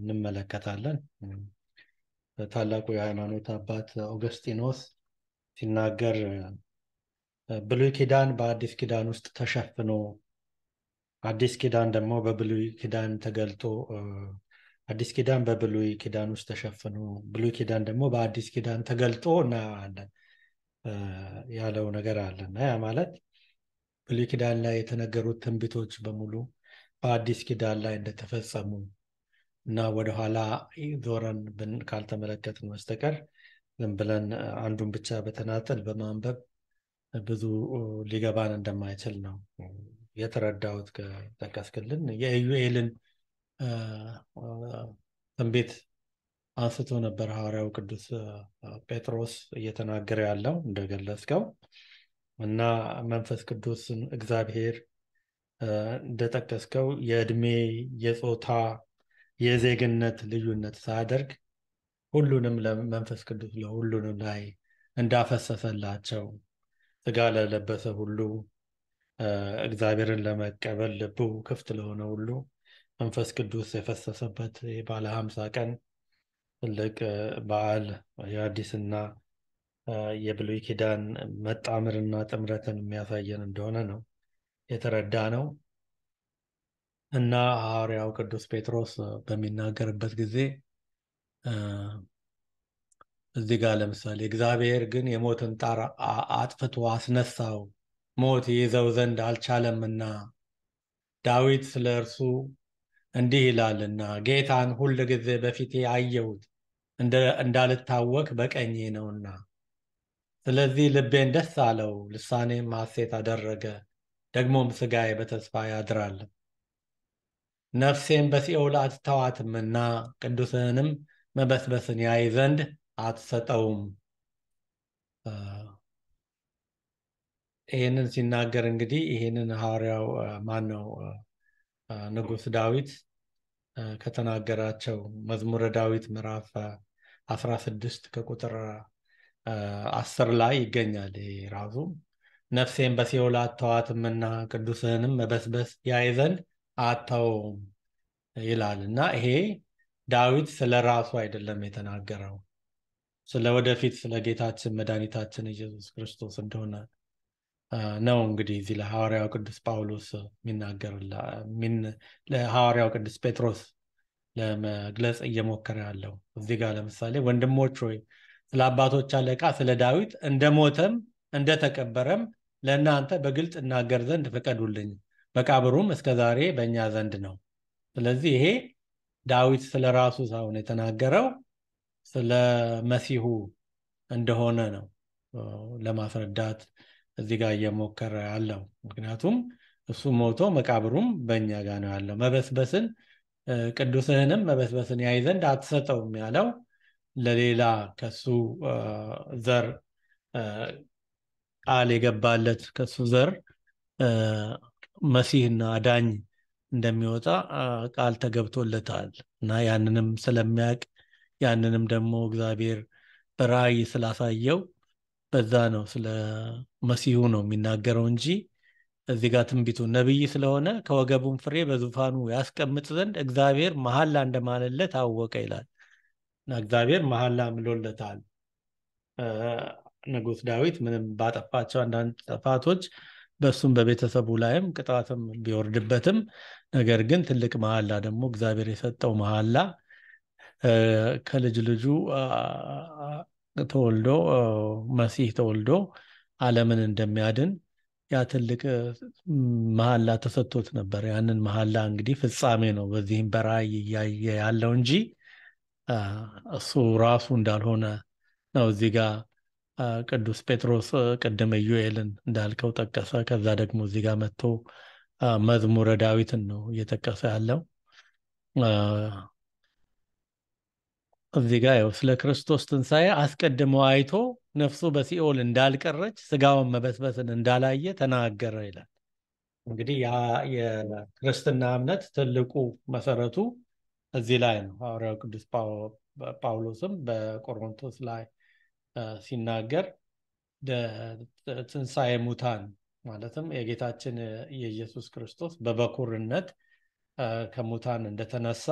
እንመለከታለን። ታላቁ የሃይማኖት አባት ኦገስጢኖስ ሲናገር ብሉይ ኪዳን በአዲስ ኪዳን ውስጥ ተሸፍኖ አዲስ ኪዳን ደግሞ በብሉይ ኪዳን ተገልጦ አዲስ ኪዳን በብሉይ ኪዳን ውስጥ ተሸፍኖ ብሉይ ኪዳን ደግሞ በአዲስ ኪዳን ተገልጦ እናያለን ያለው ነገር አለ እና ያ ማለት ብሉይ ኪዳን ላይ የተነገሩት ትንቢቶች በሙሉ በአዲስ ኪዳን ላይ እንደተፈጸሙ እና ወደኋላ ዞረን ካልተመለከትን በስተቀር ዝም ብለን አንዱን ብቻ በተናጠል በማንበብ ብዙ ሊገባን እንደማይችል ነው የተረዳሁት ከጠቀስክልን። የኢዩኤልን ትንቢት አንስቶ ነበር ሐዋርያው ቅዱስ ጴጥሮስ እየተናገረ ያለው እንደገለጽከው እና መንፈስ ቅዱስን እግዚአብሔር እንደጠቀስከው የእድሜ የጾታ የዜግነት ልዩነት ሳያደርግ ሁሉንም ለመንፈስ ቅዱስ ለሁሉንም ላይ እንዳፈሰሰላቸው ስጋ ለለበሰ ሁሉ እግዚአብሔርን ለመቀበል ልቡ ክፍት ለሆነ ሁሉ መንፈስ ቅዱስ የፈሰሰበት ባለ ሀምሳ ቀን ትልቅ በዓል የአዲስና የብሉይ ኪዳን መጣምርና ጥምረትን የሚያሳየን እንደሆነ ነው የተረዳ ነው እና ሐዋርያው ቅዱስ ጴጥሮስ በሚናገርበት ጊዜ እዚህ ጋር ለምሳሌ እግዚአብሔር ግን የሞትን ጣር አጥፍቶ አስነሳው፣ ሞት ይይዘው ዘንድ አልቻለምና ዳዊት ስለ እርሱ እንዲህ ይላልና ጌታን ሁል ጊዜ በፊቴ አየሁት እንዳልታወክ በቀኜ ነውና። ስለዚህ ልቤን ደስ አለው፣ ልሳኔም ሐሴት አደረገ፣ ደግሞም ሥጋዬ በተስፋ ያድራል። ነፍሴም በሲኦል አትተዋትምና ቅዱስህንም መበስበስን ያይ ዘንድ አትሰጠውም። ይህንን ሲናገር እንግዲህ ይህንን ሐዋርያው ማን ነው ንጉሥ ዳዊት ከተናገራቸው መዝሙረ ዳዊት ምዕራፍ አስራ ስድስት ከቁጥር አስር ላይ ይገኛል። ይሄ ራሱ ነፍሴን በሲኦል አተዋትምና ቅዱስህንም መበስበስ ያይ ዘንድ አተውም ይላል። እና ይሄ ዳዊት ስለ ራሱ አይደለም የተናገረው። ስለ ወደፊት ስለ ጌታችን መድኃኒታችን ኢየሱስ ክርስቶስ እንደሆነ ነው እንግዲህ እዚህ ለሐዋርያው ቅዱስ ጳውሎስ የሚናገር ለሐዋርያው ቅዱስ ጴጥሮስ ለመግለጽ እየሞከረ ያለው። እዚህ ጋር ለምሳሌ ወንድሞች ሆይ ስለ አባቶች አለቃ ስለ ዳዊት እንደሞተም እንደተቀበረም ለእናንተ በግልጥ እናገር ዘንድ ፍቀዱልኝ፣ መቃብሩም እስከ ዛሬ በእኛ ዘንድ ነው። ስለዚህ ይሄ ዳዊት ስለ ራሱ ሳይሆን የተናገረው ስለ መሲሁ እንደሆነ ነው ለማስረዳት እዚህ ጋር እየሞከረ ያለው። ምክንያቱም እሱ ሞቶ መቃብሩም በእኛ ጋር ነው ያለው። መበስበስን ቅዱስህንም መበስበስን ያይ ዘንድ አትሰጠውም ያለው ለሌላ ከሱ ዘር ቃል የገባለት ከሱ ዘር መሲህና አዳኝ እንደሚወጣ ቃል ተገብቶለታል እና ያንንም ስለሚያውቅ ያንንም ደግሞ እግዚአብሔር በራእይ ስላሳየው በዛ ነው ስለ መሲሁ ነው የሚናገረው እንጂ እዚህ ጋር ትንቢቱ ነቢይ ስለሆነ ከወገቡም ፍሬ በዙፋኑ ያስቀምጥ ዘንድ እግዚአብሔር መሐላ እንደማለለት አወቀ ይላል እና እግዚአብሔር መሐላ ምሎለታል። ንጉሥ ዳዊት ምንም ባጠፋቸው አንዳንድ ጥፋቶች በእሱም በቤተሰቡ ላይም ቅጣትም ቢወርድበትም ነገር ግን ትልቅ መሐላ ደግሞ እግዚአብሔር የሰጠው መሐላ ከልጅ ልጁ ተወልዶ መሲህ ተወልዶ ዓለምን እንደሚያድን ያ ትልቅ መሐላ ተሰጥቶት ነበር። ያንን መሐላ እንግዲህ ፍጻሜ ነው በዚህም በራእይ እያየ ያለው እንጂ እሱ ራሱ እንዳልሆነ ነው እዚህ ጋር ቅዱስ ጴጥሮስ ቅድም ኢዩኤልን እንዳልከው ጠቀሰ። ከዛ ደግሞ እዚህ ጋር መጥቶ መዝሙረ ዳዊትን ነው እየጠቀሰ ያለው። እዚህ ጋር ያው ስለ ክርስቶስ ትንሣኤ አስቀድሞ አይቶ ነፍሱ በሲኦል እንዳልቀረች ስጋውን መበስበስን እንዳላየ ተናገረ ይላል። እንግዲህ ያ የክርስትና እምነት ትልቁ መሰረቱ እዚህ ላይ ነው። ሐዋርያው ቅዱስ ጳውሎስም በቆሮንቶስ ላይ ሲናገር ትንሣኤ ሙታን ማለትም የጌታችን የኢየሱስ ክርስቶስ በበኩርነት ከሙታን እንደተነሳ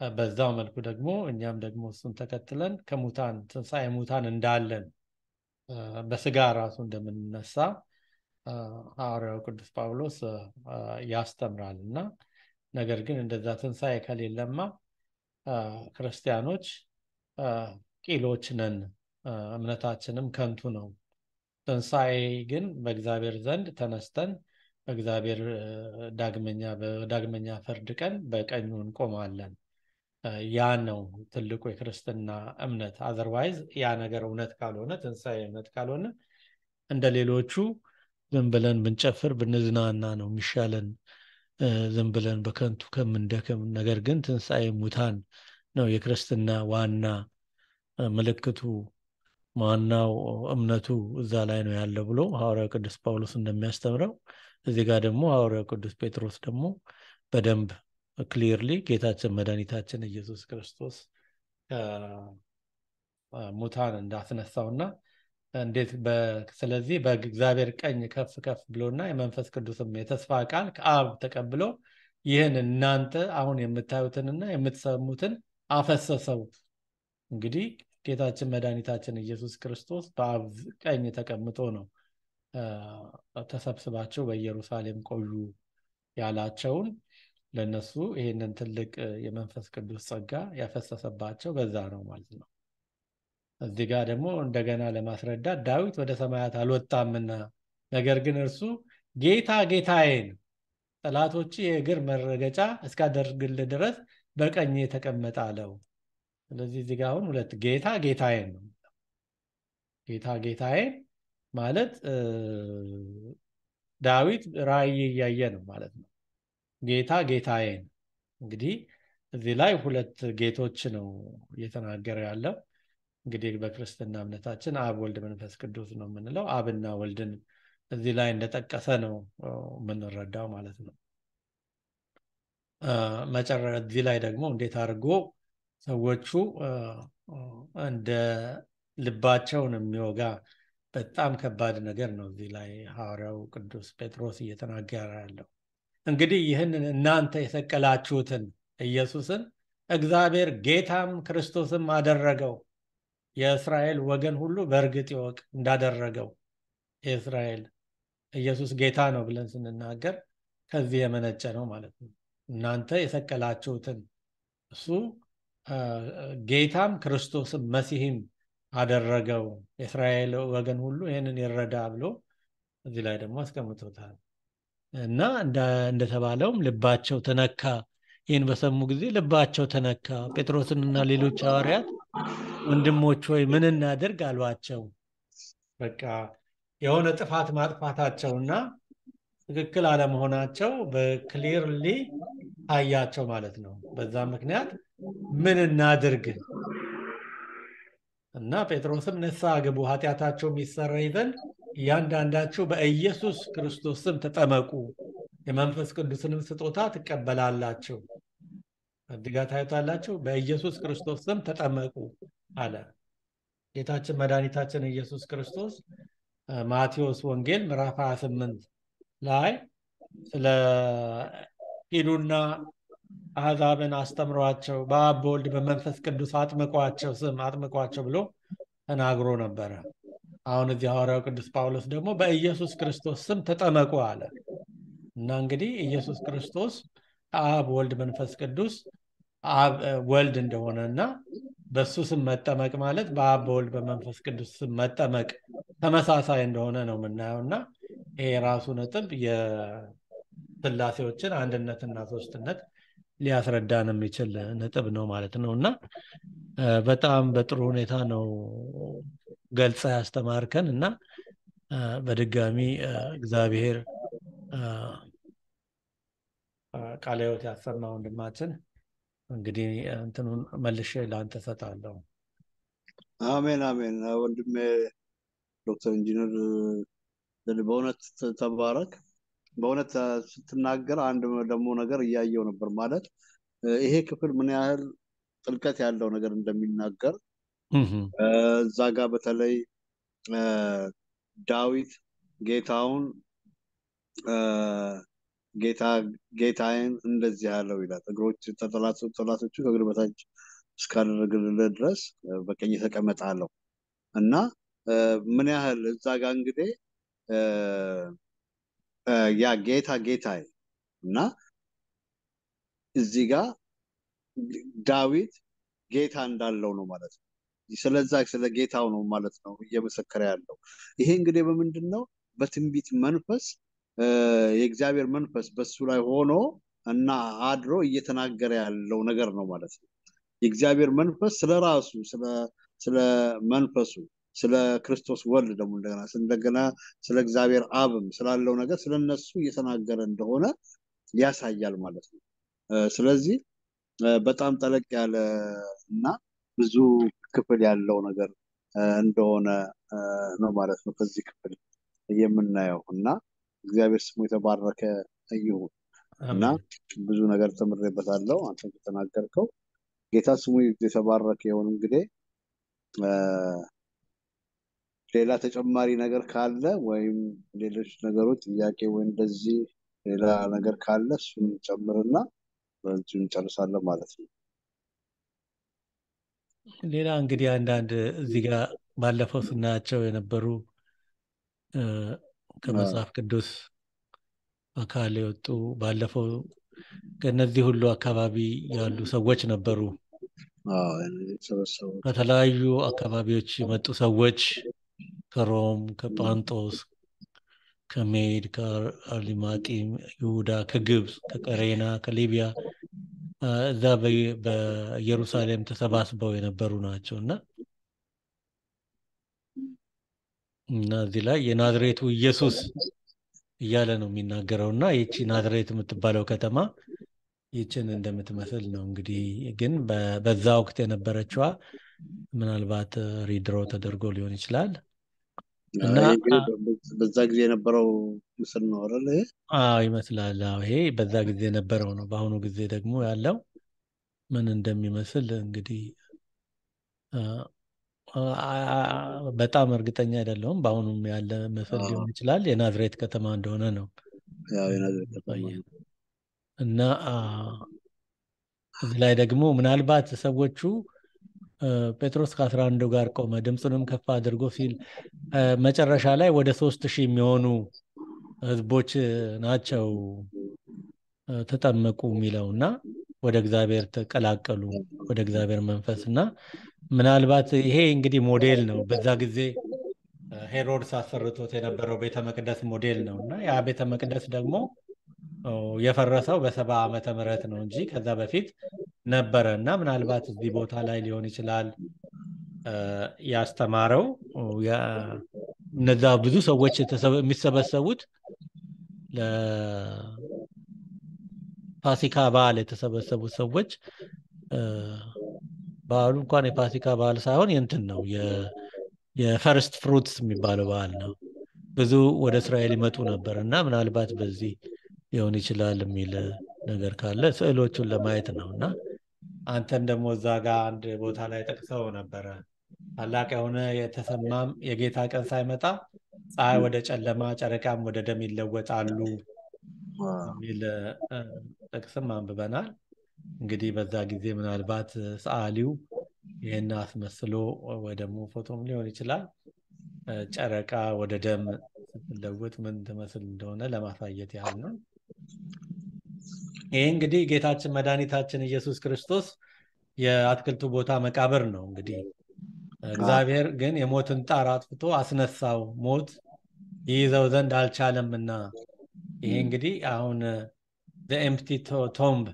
በዛው መልኩ ደግሞ እኛም ደግሞ እሱን ተከትለን ከሙታን ትንሣኤ ሙታን እንዳለን በስጋ ራሱ እንደምንነሳ ሐዋርያው ቅዱስ ጳውሎስ ያስተምራል። እና ነገር ግን እንደዛ ትንሣኤ ከሌለማ ክርስቲያኖች ቂሎች ነን፣ እምነታችንም ከንቱ ነው። ትንሣኤ ግን በእግዚአብሔር ዘንድ ተነስተን በእግዚአብሔር ዳግመኛ በዳግመኛ ፍርድ ቀን በቀኙ እንቆማለን። ያ ነው ትልቁ የክርስትና እምነት። አዘርዋይዝ ያ ነገር እውነት ካልሆነ ትንሣኤ እውነት ካልሆነ እንደ ሌሎቹ ዝም ብለን ብንጨፍር ብንዝናና ነው የሚሻለን ዝም ብለን በከንቱ ከምንደክም። ነገር ግን ትንሣኤ ሙታን ነው የክርስትና ዋና ምልክቱ፣ ዋናው እምነቱ እዛ ላይ ነው ያለው ብሎ ሐዋርያው ቅዱስ ጳውሎስ እንደሚያስተምረው እዚህ ጋር ደግሞ ሐዋርያው ቅዱስ ጴጥሮስ ደግሞ በደንብ ክሊርሊ ጌታችን መድኃኒታችን ኢየሱስ ክርስቶስ ሙታን እንዳስነሳውና እንዴት ስለዚህ በእግዚአብሔር ቀኝ ከፍ ከፍ ብሎና የመንፈስ ቅዱስም የተስፋ ቃል ከአብ ተቀብሎ ይህን እናንተ አሁን የምታዩትንና የምትሰሙትን አፈሰሰው። እንግዲህ ጌታችን መድኃኒታችን ኢየሱስ ክርስቶስ በአብ ቀኝ ተቀምጦ ነው ተሰብስባቸው በኢየሩሳሌም ቆዩ ያላቸውን ለነሱ ይህንን ትልቅ የመንፈስ ቅዱስ ጸጋ ያፈሰሰባቸው በዛ ነው ማለት ነው። እዚህ ጋር ደግሞ እንደገና ለማስረዳት ዳዊት ወደ ሰማያት አልወጣምና ነገር ግን እርሱ ጌታ ጌታዬን ጠላቶች የእግር መረገጫ እስካደርግልህ ድረስ በቀኝ የተቀመጠ አለው። ስለዚህ እዚህ ጋር አሁን ሁለት ጌታ ጌታዬን ነው። ጌታ ጌታዬን ማለት ዳዊት ራእይ እያየ ነው ማለት ነው። ጌታ ጌታዬን እንግዲህ እዚህ ላይ ሁለት ጌቶች ነው እየተናገረ ያለው። እንግዲህ በክርስትና እምነታችን አብ፣ ወልድ፣ መንፈስ ቅዱስ ነው የምንለው። አብና ወልድን እዚህ ላይ እንደጠቀሰ ነው የምንረዳው ማለት ነው። መጨረ እዚህ ላይ ደግሞ እንዴት አድርጎ ሰዎቹ እንደ ልባቸውን የሚወጋ በጣም ከባድ ነገር ነው እዚህ ላይ ሐዋርያው ቅዱስ ጴጥሮስ እየተናገረ ያለው። እንግዲህ ይህንን እናንተ የሰቀላችሁትን ኢየሱስን እግዚአብሔር ጌታም ክርስቶስም አደረገው። የእስራኤል ወገን ሁሉ በእርግጥ ይወቅ እንዳደረገው የእስራኤል ኢየሱስ ጌታ ነው ብለን ስንናገር ከዚህ የመነጨ ነው ማለት ነው። እናንተ የሰቀላችሁትን እሱ ጌታም ክርስቶስም መሲህም አደረገው የእስራኤል ወገን ሁሉ ይህንን ይረዳ ብሎ እዚህ ላይ ደግሞ አስቀምጦታል እና እንደተባለውም ልባቸው ተነካ። ይህን በሰሙ ጊዜ ልባቸው ተነካ። ጴጥሮስንና ሌሎች ሐዋርያት ወንድሞች ሆይ ምን እናድርግ አሏቸው። በቃ የሆነ ጥፋት ማጥፋታቸውና ትክክል አለመሆናቸው በክሊርሊ ታያቸው ማለት ነው። በዛ ምክንያት ምን እናድርግ እና ጴጥሮስም ንስሐ ግቡ፣ ኃጢአታቸው የሚሰረይ ዘንድ እያንዳንዳችሁ በኢየሱስ ክርስቶስ ስም ተጠመቁ፣ የመንፈስ ቅዱስንም ስጦታ ትቀበላላችሁ። ጋር ታዩታላችሁ። በኢየሱስ ክርስቶስ ስም ተጠመቁ አለ ጌታችን መድኃኒታችን ኢየሱስ ክርስቶስ ማቴዎስ ወንጌል ምዕራፍ 28 ላይ ስለ ሂዱና አሕዛብን አስተምሯቸው በአብ በወልድ በመንፈስ ቅዱስ አጥምቋቸው ስም አጥምቋቸው ብሎ ተናግሮ ነበረ። አሁን እዚህ ሐዋርያው ቅዱስ ጳውሎስ ደግሞ በኢየሱስ ክርስቶስ ስም ተጠመቁ አለ እና እንግዲህ ኢየሱስ ክርስቶስ አብ ወልድ መንፈስ ቅዱስ ወልድ እንደሆነ እና በሱ ስም መጠመቅ ማለት በአብ በወልድ በመንፈስ ቅዱስ ስም መጠመቅ ተመሳሳይ እንደሆነ ነው የምናየው እና ይሄ የራሱ ነጥብ የስላሴዎችን አንድነትና ሶስትነት ሊያስረዳን የሚችል ነጥብ ነው ማለት ነው እና በጣም በጥሩ ሁኔታ ነው ገልጸ ያስተማርከን እና በድጋሚ እግዚአብሔር ቃለ ያሰማ ወንድማችን እንግዲህ እንትኑን መልሼ ለአንተ ሰጣለሁ። አሜን አሜን። ወንድሜ ዶክተር ኢንጂነር በእውነት ተባረክ። በእውነት ስትናገር አንድ ደግሞ ነገር እያየው ነበር ማለት ይሄ ክፍል ምን ያህል ጥልቀት ያለው ነገር እንደሚናገር። እዛ ጋር በተለይ ዳዊት ጌታውን ጌታ ጌታዬን እንደዚህ ያለው ይላል። እግሮች ጠላቶቹ ከእግር በታች እስካደረግልህ ድረስ በቀኝ ተቀመጥ አለው። እና ምን ያህል እዛ ጋር እንግዲህ ያ ጌታ ጌታዬ እና እዚህ ጋር ዳዊት ጌታ እንዳለው ነው ማለት ነው። ስለዛ ስለ ጌታው ነው ማለት ነው እየመሰከረ ያለው። ይሄ እንግዲህ በምንድን ነው? በትንቢት መንፈስ የእግዚአብሔር መንፈስ በሱ ላይ ሆኖ እና አድሮ እየተናገረ ያለው ነገር ነው ማለት ነው። የእግዚአብሔር መንፈስ ስለ ራሱ ስለ መንፈሱ ስለ ክርስቶስ ወልድ ደግሞ እንደገና እንደገና ስለ እግዚአብሔር አብም ስላለው ነገር ስለነሱ እየተናገረ እንደሆነ ያሳያል ማለት ነው። ስለዚህ በጣም ጠለቅ ያለ እና ብዙ ክፍል ያለው ነገር እንደሆነ ነው ማለት ነው ከዚህ ክፍል የምናየው እና እግዚአብሔር ስሙ የተባረከ ይሁን እና ብዙ ነገር ተምሬበታለሁ። አንተ ከተናገርከው ጌታ ስሙ የተባረከ ይሁን። እንግዲህ ሌላ ተጨማሪ ነገር ካለ ወይም ሌሎች ነገሮች ጥያቄ ወይ እንደዚህ ሌላ ነገር ካለ እሱን ጨምርና በዚሁ እንጨርሳለን ማለት ነው። ሌላ እንግዲህ አንዳንድ እዚህ ጋር ባለፈው ስናያቸው የነበሩ ከመጽሐፍ ቅዱስ አካል የወጡ ባለፈው ከእነዚህ ሁሉ አካባቢ ያሉ ሰዎች ነበሩ። ከተለያዩ አካባቢዎች የመጡ ሰዎች ከሮም፣ ከጳንጦስ፣ ከሜድ፣ ከአርሊማጢም፣ ይሁዳ፣ ከግብፅ፣ ከቀሬና፣ ከሊቢያ እዛ በኢየሩሳሌም ተሰባስበው የነበሩ ናቸው። እና እና እዚህ ላይ የናዝሬቱ ኢየሱስ እያለ ነው የሚናገረው። እና ይቺ ናዝሬት የምትባለው ከተማ ይችን እንደምትመስል ነው እንግዲህ። ግን በዛ ወቅት የነበረችዋ ምናልባት ሪድሮ ተደርጎ ሊሆን ይችላል እና በዛ ጊዜ የነበረው ምስል ነው አይደል? አዎ ይመስላል። ይሄ በዛ ጊዜ የነበረው ነው። በአሁኑ ጊዜ ደግሞ ያለው ምን እንደሚመስል እንግዲህ በጣም እርግጠኛ አይደለሁም። በአሁኑም ያለ ምስል ሊሆን ይችላል። የናዝሬት ከተማ እንደሆነ ነው እና እዚህ ላይ ደግሞ ምናልባት ሰዎቹ ጴጥሮስ ከአስራ አንዱ ጋር ቆመ፣ ድምፁንም ከፍ አድርጎ ሲል መጨረሻ ላይ ወደ ሶስት ሺህ የሚሆኑ ህዝቦች ናቸው ተጠመቁ የሚለው እና ወደ እግዚአብሔር ተቀላቀሉ ወደ እግዚአብሔር መንፈስ እና ምናልባት ይሄ እንግዲህ ሞዴል ነው። በዛ ጊዜ ሄሮድስ አሰርቶት የነበረው ቤተ መቅደስ ሞዴል ነው እና ያ ቤተ መቅደስ ደግሞ የፈረሰው በሰባ ዓመተ ምህረት ነው እንጂ ከዛ በፊት ነበረ እና ምናልባት እዚህ ቦታ ላይ ሊሆን ይችላል ያስተማረው እነዛ ብዙ ሰዎች የሚሰበሰቡት ለፋሲካ በዓል የተሰበሰቡት ሰዎች በዓሉ እንኳን የፋሲካ በዓል ሳይሆን የንትን ነው የፈርስት ፍሩትስ የሚባለው በዓል ነው። ብዙ ወደ እስራኤል ይመጡ ነበር እና ምናልባት በዚህ ሊሆን ይችላል የሚል ነገር ካለ ስዕሎቹን ለማየት ነው እና አንተም ደግሞ እዛ ጋር አንድ ቦታ ላይ ጠቅሰው ነበረ ታላቅ የሆነ የተሰማም የጌታ ቀን ሳይመጣ ፀሐይ ወደ ጨለማ ጨረቃም ወደ ደም ይለወጣሉ የሚል ጥቅስም አንብበናል። እንግዲህ በዛ ጊዜ ምናልባት ሰዓሊው ይህን አስመስሎ ወይ ደግሞ ፎቶም ሊሆን ይችላል ጨረቃ ወደ ደም ስትለወጥ ምን ትመስል እንደሆነ ለማሳየት ያህል ነው። ይህ እንግዲህ ጌታችን መድኃኒታችን ኢየሱስ ክርስቶስ የአትክልቱ ቦታ መቃብር ነው። እንግዲህ እግዚአብሔር ግን የሞትን ጣር አጥፍቶ አስነሳው፣ ሞት ይይዘው ዘንድ አልቻለምና። ይሄ እንግዲህ አሁን ኤምፕቲ ቶምብ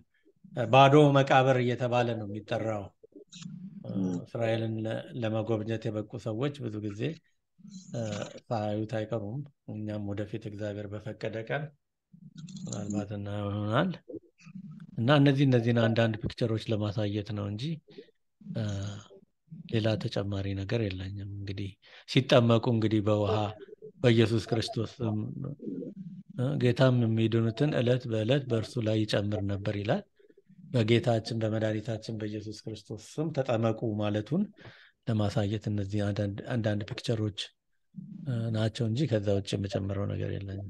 ባዶ መቃብር እየተባለ ነው የሚጠራው። እስራኤልን ለመጎብኘት የበቁ ሰዎች ብዙ ጊዜ ሳያዩት አይቀሩም። እኛም ወደፊት እግዚአብሔር በፈቀደ ቀን ምናልባት ይሆናል እና እነዚህ እነዚህን አንዳንድ ፒክቸሮች ለማሳየት ነው እንጂ ሌላ ተጨማሪ ነገር የለኝም። እንግዲህ ሲጠመቁ እንግዲህ በውሃ በኢየሱስ ክርስቶስ ጌታም የሚድኑትን ዕለት በዕለት በእርሱ ላይ ይጨምር ነበር ይላል። በጌታችን በመድኃኒታችን በኢየሱስ ክርስቶስ ስም ተጠመቁ ማለቱን ለማሳየት እነዚህ አንዳንድ ፒክቸሮች ናቸው እንጂ ከዛ ውጭ የመጨመረው ነገር የለኝም።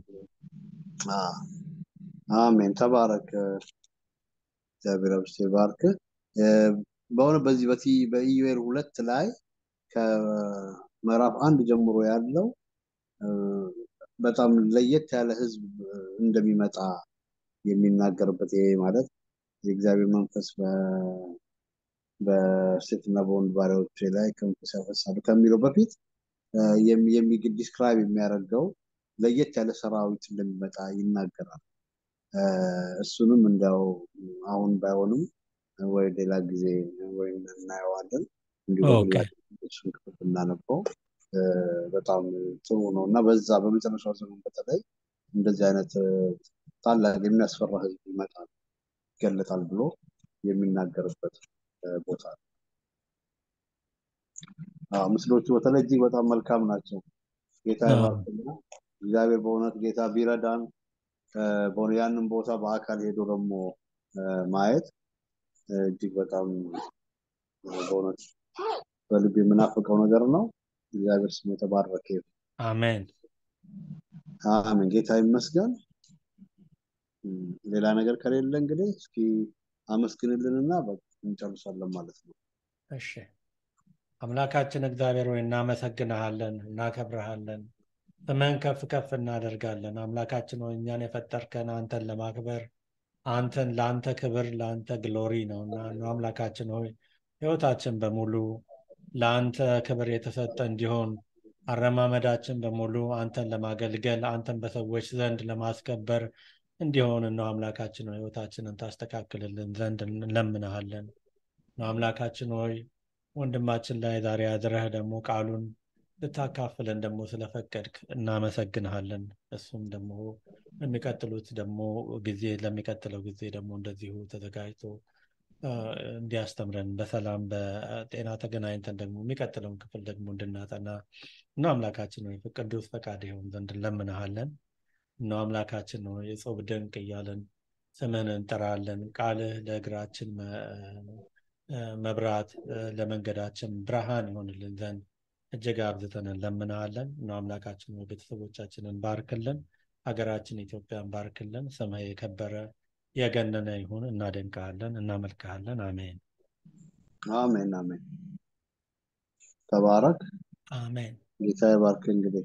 አሜን። ተባረክ። እግዚአብሔር አብስቶ ይባርክ። በሆነ በዚህ በቲ በኢዩኤል ሁለት ላይ ከምዕራፍ አንድ ጀምሮ ያለው በጣም ለየት ያለ ህዝብ እንደሚመጣ የሚናገርበት ይሄ ማለት የእግዚአብሔር መንፈስ በሴትና በወንድ ባሪያዎች ላይ ክንፍ አፈሳለሁ ከሚለው በፊት describe የሚያደርገው ለየት ያለ ሰራዊት እንደሚመጣ ይናገራል። እሱንም እንዲያው አሁን ባይሆንም ወይ ሌላ ጊዜ ወይም እናየዋለን እንዲሁ እሱን ክፍል እናነበው በጣም ጥሩ ነው እና በዛ በመጨረሻው ዘመን በተለይ እንደዚህ አይነት ታላቅ የሚያስፈራ ህዝብ ይመጣል ይገለጣል ብሎ የሚናገርበት ቦታ ነው። ምስሎቹ በተለይ እጅግ በጣም መልካም ናቸው። ጌታ እግዚአብሔር በእውነት ጌታ ቢረዳን ያንን ቦታ በአካል ሄዶ ደግሞ ማየት እጅግ በጣም በእውነት በልብ የምናፍቀው ነገር ነው። እግዚአብሔር ስሙ የተባረከ ይሁን። አሜን አሜን። ጌታ ይመስገን። ሌላ ነገር ከሌለ እንግዲህ እስኪ አመስግንልንና እንጨርሳለን ማለት ነው። እሺ አምላካችን እግዚአብሔር ሆይ እናመሰግንሃለን፣ እናከብረሃለን፣ ስምህን ከፍ ከፍ እናደርጋለን። አምላካችን ሆይ እኛን የፈጠርከን አንተን ለማክበር አንተን ለአንተ ክብር ለአንተ ግሎሪ ነው። እና አምላካችን ሆይ ህይወታችን በሙሉ ለአንተ ክብር የተሰጠ እንዲሆን አረማመዳችን በሙሉ አንተን ለማገልገል አንተን በሰዎች ዘንድ ለማስከበር እንዲሆን ነው። አምላካችን ሆይ ህይወታችንን ታስተካክልልን ዘንድ እንለምንሃለን። አምላካችን ሆይ ወንድማችን ላይ ዛሬ አድረህ ደግሞ ቃሉን ልታካፍለን ደግሞ ስለፈቀድክ እናመሰግንሃለን። እሱም ደግሞ ለሚቀጥሉት ደግሞ ጊዜ ለሚቀጥለው ጊዜ ደግሞ እንደዚሁ ተዘጋጅቶ እንዲያስተምረን በሰላም በጤና ተገናኝተን ደግሞ የሚቀጥለውን ክፍል ደግሞ እንድናጠና እና አምላካችን ሆይ ቅዱስ ፈቃድ ይሆን ዘንድ እንለምንሃለን። እነ አምላካችን ሆይ የጾም ድንቅ እያለን ስምን እንጠራለን። ቃልህ ለእግራችን መብራት ለመንገዳችን ብርሃን ይሆንልን ዘንድ እጅግ አብዝተን እንለምንሃለን። እነ አምላካችን ቤተሰቦቻችንን ባርክልን፣ ሀገራችን ኢትዮጵያን ባርክልን። ስምህ የከበረ የገነነ ይሁን። እናደንቅሃለን፣ እናመልክሃለን። አሜን አሜን አሜን። ተባረክ። አሜን። ጌታ ይባርክ እንግዲህ